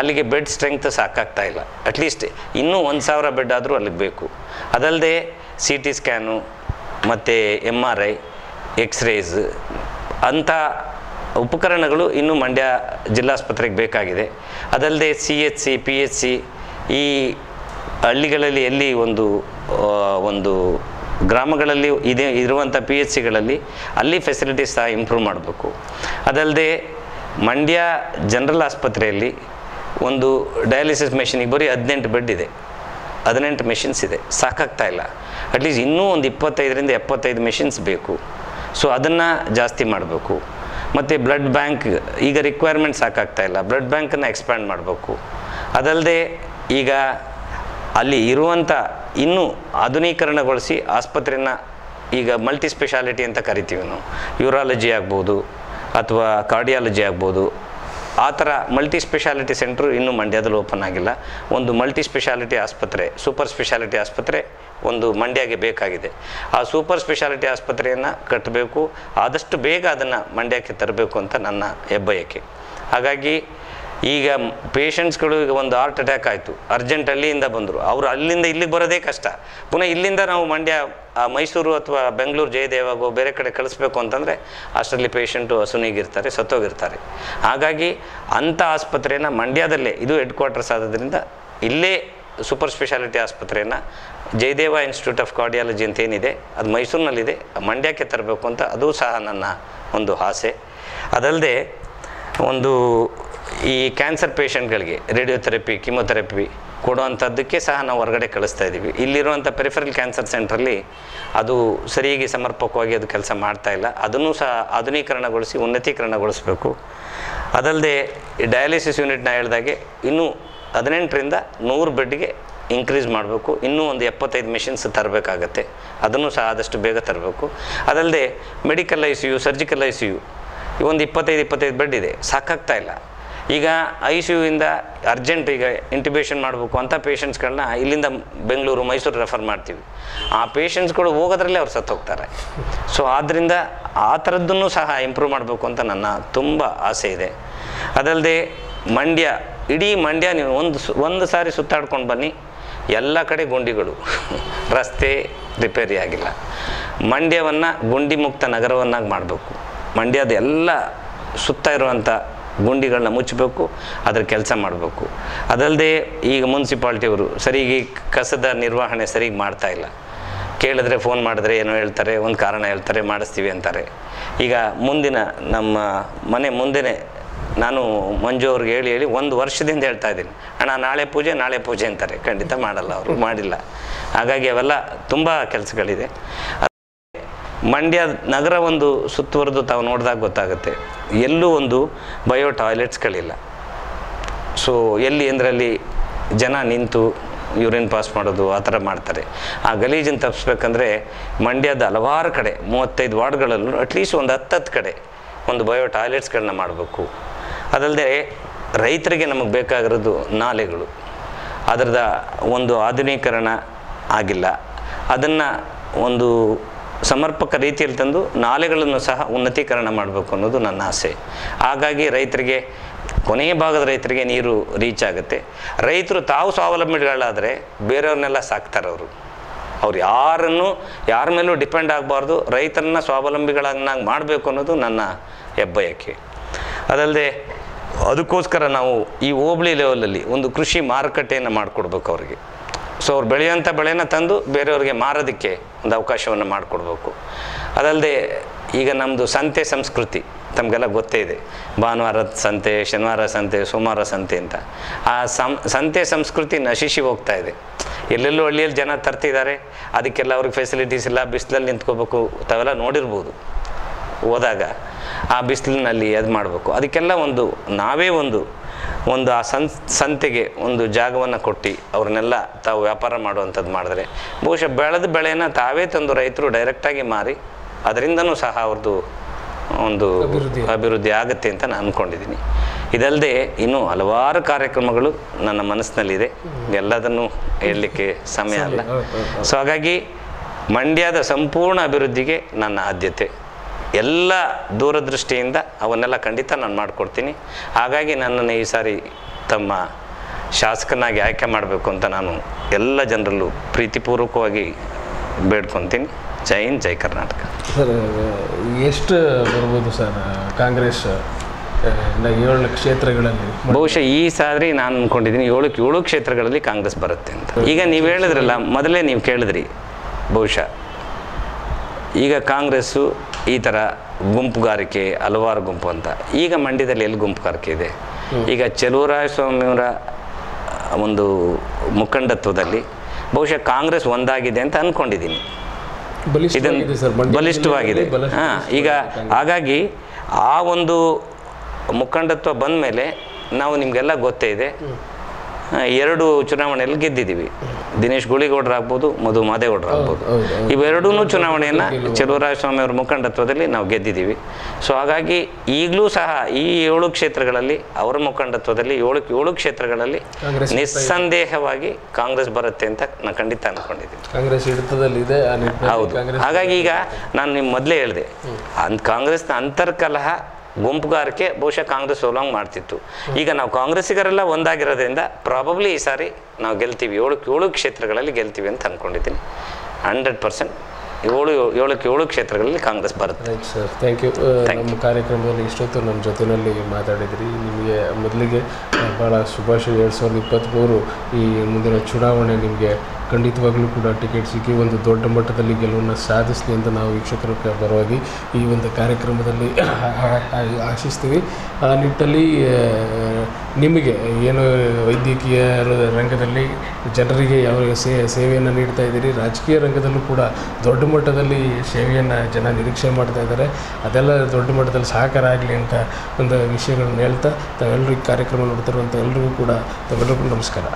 ಅಲ್ಲಿಗೆ ಬೆಡ್ ಸ್ಟ್ರೆಂಗ್ತ್ ಸಾಕಾಗ್ತಾ ಇಲ್ಲ. ಅಟ್ಲೀಸ್ಟ್ ಇನ್ನೂ ಒಂದು ಸಾವಿರ ಬೆಡ್ ಆದರೂ ಅಲ್ಲಿಗೆ ಬೇಕು. ಅದಲ್ಲದೆ ಸಿ ಟಿ ಸ್ಕ್ಯಾನು ಮತ್ತು ಎಂ ಆರ್ ಐ ಎಕ್ಸ್ರೇಸ್ ಅಂಥ ಉಪಕರಣಗಳು ಇನ್ನೂ ಮಂಡ್ಯ ಜಿಲ್ಲಾಸ್ಪತ್ರೆಗೆ ಬೇಕಾಗಿದೆ. ಅದಲ್ಲದೆ C H C P H C ಈ ಹಳ್ಳಿಗಳಲ್ಲಿ ಎಲ್ಲಿ ಒಂದು ಒಂದು ಗ್ರಾಮಗಳಲ್ಲಿ ಇದೆ, ಇರುವಂಥ ಪಿ ಎಚ್ ಸಿಗಳಲ್ಲಿ ಅಲ್ಲಿ ಫೆಸಿಲಿಟೀಸ್ ಸಹ ಇಂಪ್ರೂವ್ ಮಾಡಬೇಕು. ಅದಲ್ಲದೆ ಮಂಡ್ಯ ಜನರಲ್ ಆಸ್ಪತ್ರೆಯಲ್ಲಿ ಒಂದು ಡಯಾಲಿಸಿಸ್ ಮೆಷಿನಿಗೆ ಬರೀ ಹದಿನೆಂಟು ಬೆಡ್ ಇದೆ. ಹದಿನೆಂಟು ಮೆಷಿನ್ಸ್ ಇದೆ. ಸಾಕಾಗ್ತಾ ಇಲ್ಲ. ಅಟ್ಲೀಸ್ಟ್ ಇನ್ನೂ ಒಂದು ಇಪ್ಪತ್ತೈದರಿಂದ ಎಪ್ಪತ್ತೈದು ಮೆಷಿನ್ಸ್ ಬೇಕು. ಸೊ ಅದನ್ನು ಜಾಸ್ತಿ ಮಾಡಬೇಕು. ಮತ್ತು ಬ್ಲಡ್ ಬ್ಯಾಂಕ್ ಈಗ ರಿಕ್ವೈರ್ಮೆಂಟ್ ಸಾಕಾಗ್ತಾ ಇಲ್ಲ. ಬ್ಲಡ್ ಬ್ಯಾಂಕನ್ನು ಎಕ್ಸ್ಪ್ಯಾಂಡ್ ಮಾಡಬೇಕು. ಅದಲ್ಲದೆ ಈಗ ಅಲ್ಲಿ ಇರುವಂಥ ಇನ್ನೂ ಆಧುನೀಕರಣಗೊಳಿಸಿ ಆಸ್ಪತ್ರೆನ ಈಗ ಮಲ್ಟಿ ಸ್ಪೆಷಾಲಿಟಿ ಅಂತ ಕರಿತೀವಿ ನಾವು. ಯೂರಾಲಜಿ ಆಗ್ಬೋದು, ಅಥವಾ ಕಾರ್ಡಿಯಾಲಜಿ ಆಗ್ಬೋದು ಆ ಥರ ಮಲ್ಟಿ ಸ್ಪೆಷಾಲಿಟಿ ಸೆಂಟ್ರು ಇನ್ನೂ ಮಂಡ್ಯದಲ್ಲಿ ಓಪನ್ ಆಗಿಲ್ಲ. ಒಂದು ಮಲ್ಟಿ ಸ್ಪೆಷಾಲಿಟಿ ಆಸ್ಪತ್ರೆ ಸೂಪರ್ ಸ್ಪೆಷಾಲಿಟಿ ಆಸ್ಪತ್ರೆ ಒಂದು ಮಂಡ್ಯಗೆ ಬೇಕಾಗಿದೆ. ಆ ಸೂಪರ್ ಸ್ಪೆಷಾಲಿಟಿ ಆಸ್ಪತ್ರೆಯನ್ನು ಕಟ್ಟಬೇಕು. ಆದಷ್ಟು ಬೇಗ ಅದನ್ನು ಮಂಡ್ಯಕ್ಕೆ ತರಬೇಕು ಅಂತ ನನ್ನ ಹೆಬ್ಬಯಕೆ. ಹಾಗಾಗಿ ಈಗ ಪೇಷಂಟ್ಸ್ಗಳು ಈಗ ಒಂದು ಹಾರ್ಟ್ ಅಟ್ಯಾಕ್ ಆಯಿತು. ಅರ್ಜೆಂಟ್ ಅಲ್ಲಿಯಿಂದ ಬಂದರು. ಅವರು ಅಲ್ಲಿಂದ ಇಲ್ಲಿಗೆ ಬರೋದೇ ಕಷ್ಟ. ಪುನಃ ಇಲ್ಲಿಂದ ನಾವು ಮಂಡ್ಯ ಮೈಸೂರು ಅಥವಾ ಬೆಂಗಳೂರು ಜಯದೇವಾಗೋ ಬೇರೆ ಕಡೆ ಕಳಿಸ್ಬೇಕು ಅಂತಂದರೆ ಅಷ್ಟರಲ್ಲಿ ಪೇಷಂಟು ಹಸುನಿಗಿರ್ತಾರೆ ಸತ್ತೋಗಿರ್ತಾರೆ. ಹಾಗಾಗಿ ಅಂಥ ಆಸ್ಪತ್ರೆಯನ್ನು ಮಂಡ್ಯದಲ್ಲೇ, ಇದು ಹೆಡ್ ಕ್ವಾರ್ಟರ್ಸ್ ಆಗೋದ್ರಿಂದ ಇಲ್ಲೇ ಸೂಪರ್ ಸ್ಪೆಷಾಲಿಟಿ ಆಸ್ಪತ್ರೆಯನ್ನು ಜಯದೇವ ಇನ್ಸ್ಟಿಟ್ಯೂಟ್ ಆಫ್ ಕಾರ್ಡಿಯಾಲಜಿ ಅಂತ ಏನಿದೆ, ಅದು ಮೈಸೂರಿನಲ್ಲಿದೆ, ಮಂಡ್ಯಕ್ಕೆ ತರಬೇಕು ಅಂತ ಅದು ಸಹ ನನ್ನ ಒಂದು ಆಸೆ. ಅದಲ್ಲದೆ ಒಂದು ಈ ಕ್ಯಾನ್ಸರ್ ಪೇಷಂಟ್ಗಳಿಗೆ ರೇಡಿಯೋಥೆರಪಿ ಕಿಮೊಥೆರಪಿ ಕೊಡುವಂಥದ್ದಕ್ಕೆ ಸಹ ನಾವು ಹೊರಗಡೆ ಕಳಿಸ್ತಾ ಇದ್ದೀವಿ. ಇಲ್ಲಿರುವಂಥ ಪೆರಿಫರಲ್ ಕ್ಯಾನ್ಸರ್ ಸೆಂಟ್ರಲ್ಲಿ ಅದು ಸರಿಯಾಗಿ ಸಮರ್ಪಕವಾಗಿ ಅದು ಕೆಲಸ ಮಾಡ್ತಾ ಇಲ್ಲ. ಅದನ್ನು ಸಹ ಆಧುನೀಕರಣಗೊಳಿಸಿ, ಉನ್ನತೀಕರಣಗೊಳಿಸಬೇಕು. ಅದಲ್ಲದೆ ಡಯಾಲಿಸಿಸ್ ಯೂನಿಟ್ನ ಹೇಳಿದಾಗೆ ಇನ್ನೂ ಹದಿನೆಂಟರಿಂದ ನೂರು ಬೆಡ್ಗೆ ಇನ್ಕ್ರೀಸ್ ಮಾಡಬೇಕು. ಇನ್ನೂ ಒಂದು ಎಪ್ಪತ್ತೈದು ಮೆಷಿನ್ಸ್ ತರಬೇಕಾಗತ್ತೆ. ಅದನ್ನು ಸಹ ಆದಷ್ಟು ಬೇಗ ತರಬೇಕು. ಅದಲ್ಲದೆ medical I C U surgical I C U ಒಂದು ಇಪ್ಪತ್ತೈದು ಇಪ್ಪತ್ತೈದು ಬೆಡ್ ಇದೆ. ಸಾಕಾಗ್ತಾ ಇಲ್ಲ. ಈಗ ಐ ಸಿ ಯುಯಿಂದ ಅರ್ಜೆಂಟ್ ಈಗ ಇಂಟಿಬೇಷನ್ ಮಾಡಬೇಕು ಅಂತ ಪೇಷಂಟ್ಸ್ಗಳನ್ನ ಇಲ್ಲಿಂದ ಬೆಂಗಳೂರು, ಮೈಸೂರು ರೆಫರ್ ಮಾಡ್ತೀವಿ. ಆ ಪೇಷಂಟ್ಸ್ಗಳು ಹೋಗೋದ್ರಲ್ಲೇ ಅವ್ರು ಸತ್ತೋಗ್ತಾರೆ ಸೊ ಆದ್ದರಿಂದ ಆ ಥರದ್ದನ್ನು ಸಹ ಇಂಪ್ರೂವ್ ಮಾಡಬೇಕು ಅಂತ ನನ್ನ ತುಂಬ ಆಸೆ ಇದೆ. ಅದಲ್ಲದೆ ಮಂಡ್ಯ, ಇಡೀ ಮಂಡ್ಯ ನೀವು ಒಂದು ಒಂದು ಸಾರಿ ಸುತ್ತಾಡ್ಕೊಂಡು ಬನ್ನಿ. ಎಲ್ಲ ಕಡೆ ಗುಂಡಿಗಳು. ರಸ್ತೆ ರಿಪೇರಿ ಆಗಿಲ್ಲ. ಮಂಡ್ಯವನ್ನು ಗುಂಡಿ ಮುಕ್ತ ನಗರವನ್ನಾಗಿ ಮಾಡಬೇಕು. ಮಂಡ್ಯದ ಎಲ್ಲ ಸುತ್ತ ಇರುವಂಥ ಗುಂಡಿಗಳನ್ನ ಮುಚ್ಚಬೇಕು, ಅದರ ಕೆಲಸ ಮಾಡಬೇಕು. ಅದಲ್ಲದೆ ಈಗ ಮುನ್ಸಿಪಾಲ್ಟಿಯವರು ಸರಿಗೆ ಕಸದ ನಿರ್ವಹಣೆ ಸರಿಗೆ ಮಾಡ್ತಾ ಇಲ್ಲ. ಕೇಳಿದ್ರೆ ಫೋನ್ ಮಾಡಿದ್ರೆ ಏನೋ ಹೇಳ್ತಾರೆ, ಒಂದು ಕಾರಣ ಹೇಳ್ತಾರೆ, ಮಾಡಿಸ್ತೀವಿ ಅಂತಾರೆ. ಈಗ ಮುಂದಿನ ನಮ್ಮ ಮನೆ ಮುಂದೆನೇ ನಾನು ಮಂಜು ಅವ್ರಿಗೆ ಹೇಳಿ ಹೇಳಿ ಒಂದು ವರ್ಷದಿಂದ ಹೇಳ್ತಾ ಇದ್ದೀನಿ. ಅಣ್ಣ, ನಾಳೆ ಪೂಜೆ ನಾಳೆ ಪೂಜೆ ಅಂತಾರೆ. ಖಂಡಿತ ಮಾಡಲ್ಲ ಅವರು, ಮಾಡಿಲ್ಲ. ಹಾಗಾಗಿ ಅವೆಲ್ಲ ತುಂಬ ಕೆಲಸಗಳಿದೆ. ಮಂಡ್ಯ ನಗರ ಒಂದು ಸುತ್ತುವರೆದು ತಾವು ನೋಡಿದಾಗ ಗೊತ್ತಾಗುತ್ತೆ. ಎಲ್ಲೂ ಒಂದು ಬಯೋ ಟಾಯ್ಲೆಟ್ಸ್ಗಳಿಲ್ಲ. ಸೊ, ಎಲ್ಲಿ ಅಂದ್ರಲ್ಲಿ ಜನ ನಿಂತು ಯೂರಿನ್ ಪಾಸ್ ಮಾಡೋದು ಆ ಥರ ಮಾಡ್ತಾರೆ. ಆ ಗಲೀಜನ್ನು ತಪ್ಪಿಸ್ಬೇಕಂದ್ರೆ ಮಂಡ್ಯದ ಹಲವಾರು ಕಡೆ, ಮೂವತ್ತೈದು ವಾರ್ಡ್ಗಳಲ್ಲೂ ಅಟ್ಲೀಸ್ಟ್ ಒಂದು ಹತ್ತತ್ತು ಕಡೆ ಒಂದು ಬಯೋ ಟಾಯ್ಲೆಟ್ಸ್ಗಳನ್ನ ಮಾಡಬೇಕು. ಅದಲ್ಲದೆ ರೈತರಿಗೆ ನಮಗೆ ಬೇಕಾಗಿರೋದು ನಾಲೆಗಳು. ಅದರದ ಒಂದು ಆಧುನೀಕರಣ ಆಗಿಲ್ಲ. ಅದನ್ನು ಒಂದು ಸಮರ್ಪಕ ರೀತಿಯಲ್ಲಿ ತಂದು ನಾಲೆಗಳನ್ನು ಸಹ ಉನ್ನತೀಕರಣ ಮಾಡಬೇಕು ಅನ್ನೋದು ನನ್ನ ಆಸೆ. ಹಾಗಾಗಿ ರೈತರಿಗೆ, ಕೊನೆಯ ಭಾಗದ ರೈತರಿಗೆ ನೀರು ರೀಚ್ ಆಗುತ್ತೆ. ರೈತರು ತಾವು ಸ್ವಾವಲಂಬಿಗಳಾದರೆ ಬೇರೆಯವ್ರನ್ನೆಲ್ಲ ಸಾಕ್ತಾರೆ ಅವರು. ಅವ್ರು ಯಾರನ್ನು, ಯಾರ ಮೇಲೂ ಡಿಪೆಂಡ್ ಆಗಬಾರ್ದು. ರೈತರನ್ನ ಸ್ವಾವಲಂಬಿಗಳನ್ನಾಗಿ ಮಾಡಬೇಕು ಅನ್ನೋದು ನನ್ನ ಹೆಬ್ಬಯಕೆ. ಅದಲ್ಲದೆ, ಅದಕ್ಕೋಸ್ಕರ ನಾವು ಈ ಹೋಬಳಿ ಲೆವೆಲಲ್ಲಿ ಒಂದು ಕೃಷಿ ಮಾರುಕಟ್ಟೆಯನ್ನು ಮಾಡಿಕೊಡ್ಬೇಕು ಅವರಿಗೆ. ಸೊ ಅವ್ರು ಬೆಳೆಯೋಂಥ ಬೆಳೆನ ತಂದು ಬೇರೆಯವ್ರಿಗೆ ಮಾರೋದಕ್ಕೆ ಒಂದು ಅವಕಾಶವನ್ನು ಮಾಡಿಕೊಡ್ಬೇಕು. ಅದಲ್ಲದೆ ಈಗ ನಮ್ಮದು ಸಂತೆ ಸಂಸ್ಕೃತಿ ತಮಗೆಲ್ಲ ಗೊತ್ತೇ ಇದೆ. ಭಾನುವಾರದ ಸಂತೆ, ಶನಿವಾರ ಸಂತೆ, ಸೋಮವಾರ ಸಂತೆ ಅಂತ. ಆ ಸಂತೆ ಸಂಸ್ಕೃತಿ ನಶಿಸಿ ಹೋಗ್ತಾ ಇದೆ. ಎಲ್ಲೆಲ್ಲೋ ಹಳ್ಳಿಯಲ್ಲಿ ಜನ ತರ್ತಿದ್ದಾರೆ. ಅದಕ್ಕೆಲ್ಲ ಅವ್ರಿಗೆ ಫೆಸಿಲಿಟೀಸ್ ಇಲ್ಲ. ಬಿಸಿಲಲ್ಲಿ ನಿಂತ್ಕೋಬೇಕು. ತಾವೆಲ್ಲ ನೋಡಿರ್ಬೋದು. ಹೋದಾಗ ಆ ಬಿಸಿಲಿನಲ್ಲಿ ಅದು ಮಾಡಬೇಕು ಅದಕ್ಕೆಲ್ಲ ಒಂದು ನಾವೇ ಒಂದು ಒಂದು ಆ ಸಂ ಸಂತೆಗೆ ಒಂದು ಜಾಗವನ್ನು ಕೊಟ್ಟು ಅವ್ರನ್ನೆಲ್ಲ ತಾವು ವ್ಯಾಪಾರ ಮಾಡುವಂಥದ್ದು ಮಾಡಿದ್ರೆ ಬಹುಶಃ ಬೆಳೆದ ಬೆಳೆಯನ್ನು ತಾವೇ ತಂದು ರೈತರು ಡೈರೆಕ್ಟಾಗಿ ಮಾರಿ ಅದರಿಂದನೂ ಸಹ ಅವ್ರದ್ದು ಒಂದು ಅಭಿವೃದ್ಧಿ. ಆಗುತ್ತೆ ಅಂತ ನಾನು ಅಂದ್ಕೊಂಡಿದ್ದೀನಿ ಇದಲ್ಲದೆ ಇನ್ನೂ ಹಲವಾರು ಕಾರ್ಯಕ್ರಮಗಳು ನನ್ನ ಮನಸ್ಸಿನಲ್ಲಿದೆ. ಎಲ್ಲದನ್ನು ಹೇಳಲಿಕ್ಕೆ ಸಮಯ ಅಲ್ಲ. ಸೊ ಹಾಗಾಗಿ ಮಂಡ್ಯದ ಸಂಪೂರ್ಣ ಅಭಿವೃದ್ಧಿಗೆ ನನ್ನ ಆದ್ಯತೆ. ಎಲ್ಲ ದೂರದೃಷ್ಟಿಯಿಂದ ಅವನ್ನೆಲ್ಲ ಖಂಡಿತ ನಾನು ಮಾಡಿಕೊಡ್ತೀನಿ. ಹಾಗಾಗಿ ನನ್ನನ್ನು ಈ ಸಾರಿ ತಮ್ಮ ಶಾಸಕನಾಗಿ ಆಯ್ಕೆ ಮಾಡಬೇಕು ಅಂತ ನಾನು ಎಲ್ಲ ಜನರಲ್ಲೂ ಪ್ರೀತಿಪೂರ್ವಕವಾಗಿ ಬೇಡ್ಕೊತೀನಿ. ಜೈ ಹಿಂದ್ ಜೈ ಕರ್ನಾಟಕ. ಸರ್ ಎಷ್ಟು ಬರ್ಬೋದು ಸರ್ ಕಾಂಗ್ರೆಸ್ ಏಳು ಕ್ಷೇತ್ರಗಳಲ್ಲಿ? ಬಹುಶಃ ಈ ಸಾರಿ ನಾನು ಅಂದ್ಕೊಂಡಿದ್ದೀನಿ ಏಳು ಏಳು ಕ್ಷೇತ್ರಗಳಲ್ಲಿ ಕಾಂಗ್ರೆಸ್ ಬರುತ್ತೆ ಅಂತ. ಈಗ ನೀವು ಹೇಳಿದ್ರಲ್ಲ ಮೊದಲೇ ನೀವು ಕೇಳಿದ್ರಿ ಬಹುಶಃ. ಈಗ ಕಾಂಗ್ರೆಸ್ಸು ಈ ಥರ ಗುಂಪುಗಾರಿಕೆ ಹಲವಾರು ಗುಂಪು ಅಂತ. ಈಗ ಮಂಡ್ಯದಲ್ಲಿ ಎಲ್ಲಿ ಗುಂಪುಗಾರಿಕೆ ಇದೆ? ಈಗ ಚೆಲುವರಾಯ ಸ್ವಾಮಿಯವರ ಒಂದು ಮುಖಂಡತ್ವದಲ್ಲಿ ಬಹುಶಃ ಕಾಂಗ್ರೆಸ್ ಒಂದಾಗಿದೆ ಅಂತ ಅಂದ್ಕೊಂಡಿದ್ದೀನಿ ಮಂಡ್ಯ ಬಲಿಷ್ಠವಾಗಿದೆ. ಹಾಂ ಈಗ ಹಾಗಾಗಿ ಆ ಒಂದು ಮುಖಂಡತ್ವ ಬಂದ ಮೇಲೆ ನಾವು ನಿಮಗೆಲ್ಲ ಗೊತ್ತೇ ಇದೆ. ಎರಡು ಚುನಾವಣೆಯಲ್ಲಿ ಗೆದ್ದಿದ್ದೀವಿ. ದಿನೇಶ್ ಗುಳಿಗೌಡರು ಆಗ್ಬೋದು ಮಧು ಮಾದೇಗೌಡರು ಆಗ್ಬೋದು. ಇವೆರಡೂ ಚುನಾವಣೆಯನ್ನು ಚೆಲುವರಾಯ ಸ್ವಾಮಿ ಅವರ ಮುಖಂಡತ್ವದಲ್ಲಿ ನಾವು ಗೆದ್ದಿದ್ದೀವಿ. ಸೊ ಹಾಗಾಗಿ ಈಗಲೂ ಸಹ ಈ ಏಳು ಕ್ಷೇತ್ರಗಳಲ್ಲಿ ಅವರ ಮುಖಂಡತ್ವದಲ್ಲಿ ಏಳು ಏಳು ಕ್ಷೇತ್ರಗಳಲ್ಲಿ ನಿಸ್ಸಂದೇಹವಾಗಿ ಕಾಂಗ್ರೆಸ್ ಬರುತ್ತೆ ಅಂತ ನಾನು ಖಂಡಿತ ಅಂದ್ಕೊಂಡಿದ್ದೀನಿ ಕಾಂಗ್ರೆಸ್ ಹಿಡಿತದಲ್ಲಿದೆ ಹೌದು. ಹಾಗಾಗಿ ಈಗ ನಾನು ನಿಮ್ಮ ಮೊದಲೇ ಹೇಳಿದೆ ಕಾಂಗ್ರೆಸ್ನ ಅಂತರ್ಕಲಹ ಗುಂಪುಗಾರಿಕೆ ಬಹುಶಃ ಕಾಂಗ್ರೆಸ್ ಸೋಲಂಗ್ ಮಾಡ್ತಿತ್ತು. ಈಗ ನಾವು ಕಾಂಗ್ರೆಸ್ಸಿಗರೆಲ್ಲ ಒಂದಾಗಿರೋದ್ರಿಂದ ಪ್ರಾಬಬ್ಲಿ ಈ ಸಾರಿ ನಾವು ಗೆಲ್ತೀವಿ. ಏಳು ಏಳು ಕ್ಷೇತ್ರಗಳಲ್ಲಿ ಗೆಲ್ತೀವಿ ಅಂತ ಅಂದ್ಕೊಂಡಿದ್ದೀನಿ ಹಂಡ್ರೆಡ್ ಪರ್ಸೆಂಟ್ ಏಳು ಏಳಕ್ಕೆ ಏಳು ಕ್ಷೇತ್ರಗಳಲ್ಲಿ ಕಾಂಗ್ರೆಸ್ ಬರುತ್ತೆ. ರೈಟ್ ಸರ್ ಥ್ಯಾಂಕ್ ಯು ನಮ್ಮ ಕಾರ್ಯಕ್ರಮದಲ್ಲಿ ಇಷ್ಟೊತ್ತು ನಮ್ಮ ಜೊತೆಯಲ್ಲಿ ಮಾತಾಡಿದ್ರಿ. ನಿಮಗೆ ಮೊದಲಿಗೆ ಭಾಳ ಶುಭಾಶಯ. ಎರಡು ಸಾವಿರದ ಇಪ್ಪತ್ತ್ಮೂರು ಈ ಮುಂದಿನ ಚುನಾವಣೆ ನಿಮಗೆ ಖಂಡಿತವಾಗ್ಲೂ ಕೂಡ ಟಿಕೆಟ್ ಸಿಕ್ಕಿ ಒಂದು ದೊಡ್ಡ ಮಟ್ಟದಲ್ಲಿ ಗೆಲುವನ್ನು ಸಾಧಿಸಲಿ ಅಂತ ನಾವು ವೀಕ್ಷಕರ ಪರವಾಗಿ ಈ ಒಂದು ಕಾರ್ಯಕ್ರಮದಲ್ಲಿ ಆಶಿಸ್ತೀವಿ. ಆ ನಿಟ್ಟಲ್ಲಿ ನಿಮಗೆ ಏನು ವೈದ್ಯಕೀಯ ರಂಗದಲ್ಲಿ ಜನರಿಗೆ ಯಾವ ಸೇ, ಸೇವೆಯನ್ನು ನೀಡ್ತಾ ಇದ್ದೀರಿ? ರಾಜಕೀಯ ರಂಗದಲ್ಲೂ ಕೂಡ ದೊಡ್ಡ ಮಟ್ಟದಲ್ಲಿ ಸೇವೆಯನ್ನು ಜನ ನಿರೀಕ್ಷೆ ಮಾಡ್ತಾ ಇದ್ದಾರೆ. ಅದೆಲ್ಲ ದೊಡ್ಡ ಮಟ್ಟದಲ್ಲಿ ಸಹಕಾರ ಆಗಲಿ ಅಂತ ಒಂದು ವಿಷಯಗಳನ್ನ ಹೇಳ್ತಾ ತಾವೆಲ್ಲರೂ ಈ ಕಾರ್ಯಕ್ರಮ ನೋಡ್ತಿರುವಂಥ ಎಲ್ರಿಗೂ ಕೂಡ ತಾವೆಲ್ಲರಿಗೂ ನಮಸ್ಕಾರ.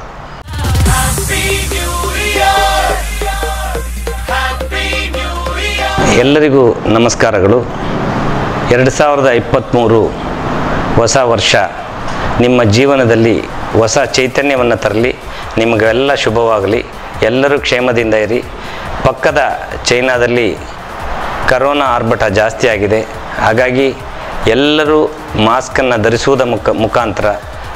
ಎಲ್ಲರಿಗೂ ನಮಸ್ಕಾರಗಳು. ಎರಡು ಸಾವಿರದ ಇಪ್ಪತ್ತ್ಮೂರು ಹೊಸ ವರ್ಷ ನಿಮ್ಮ ಜೀವನದಲ್ಲಿ ಹೊಸ ಚೈತನ್ಯವನ್ನು ತರಲಿ, ನಿಮಗೆಲ್ಲ ಶುಭವಾಗಲಿ, ಎಲ್ಲರೂ ಕ್ಷೇಮದಿಂದ ಇರಿ. ಪಕ್ಕದ ಚೈನಾದಲ್ಲಿ ಕರೋನಾ ಆರ್ಭಟ ಜಾಸ್ತಿ ಆಗಿದೆ. ಹಾಗಾಗಿ ಎಲ್ಲರೂ ಮಾಸ್ಕನ್ನು ಧರಿಸುವುದ ಮುಖ, ಮುಖಾಂತರ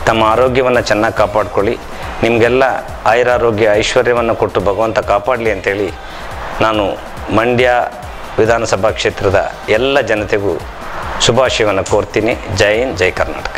ತಮ್ಮ ಆರೋಗ್ಯವನ್ನು ಚೆನ್ನಾಗಿ ಕಾಪಾಡ್ಕೊಳ್ಳಿ. ನಿಮಗೆಲ್ಲ ಆಯುರಾರೋಗ್ಯ ಐಶ್ವರ್ಯವನ್ನು ಕೊಟ್ಟು ಭಗವಂತ ಕಾಪಾಡಲಿ ಅಂತೇಳಿ ನಾನು ಮಂಡ್ಯ ವಿಧಾನಸಭಾ ಕ್ಷೇತ್ರದ ಎಲ್ಲ ಜನತೆಗೂ ಶುಭಾಶಯವನ್ನು ಕೋರ್ತೀನಿ. ಜೈ ಹಿಂದ್ ಜೈ ಕರ್ನಾಟಕ.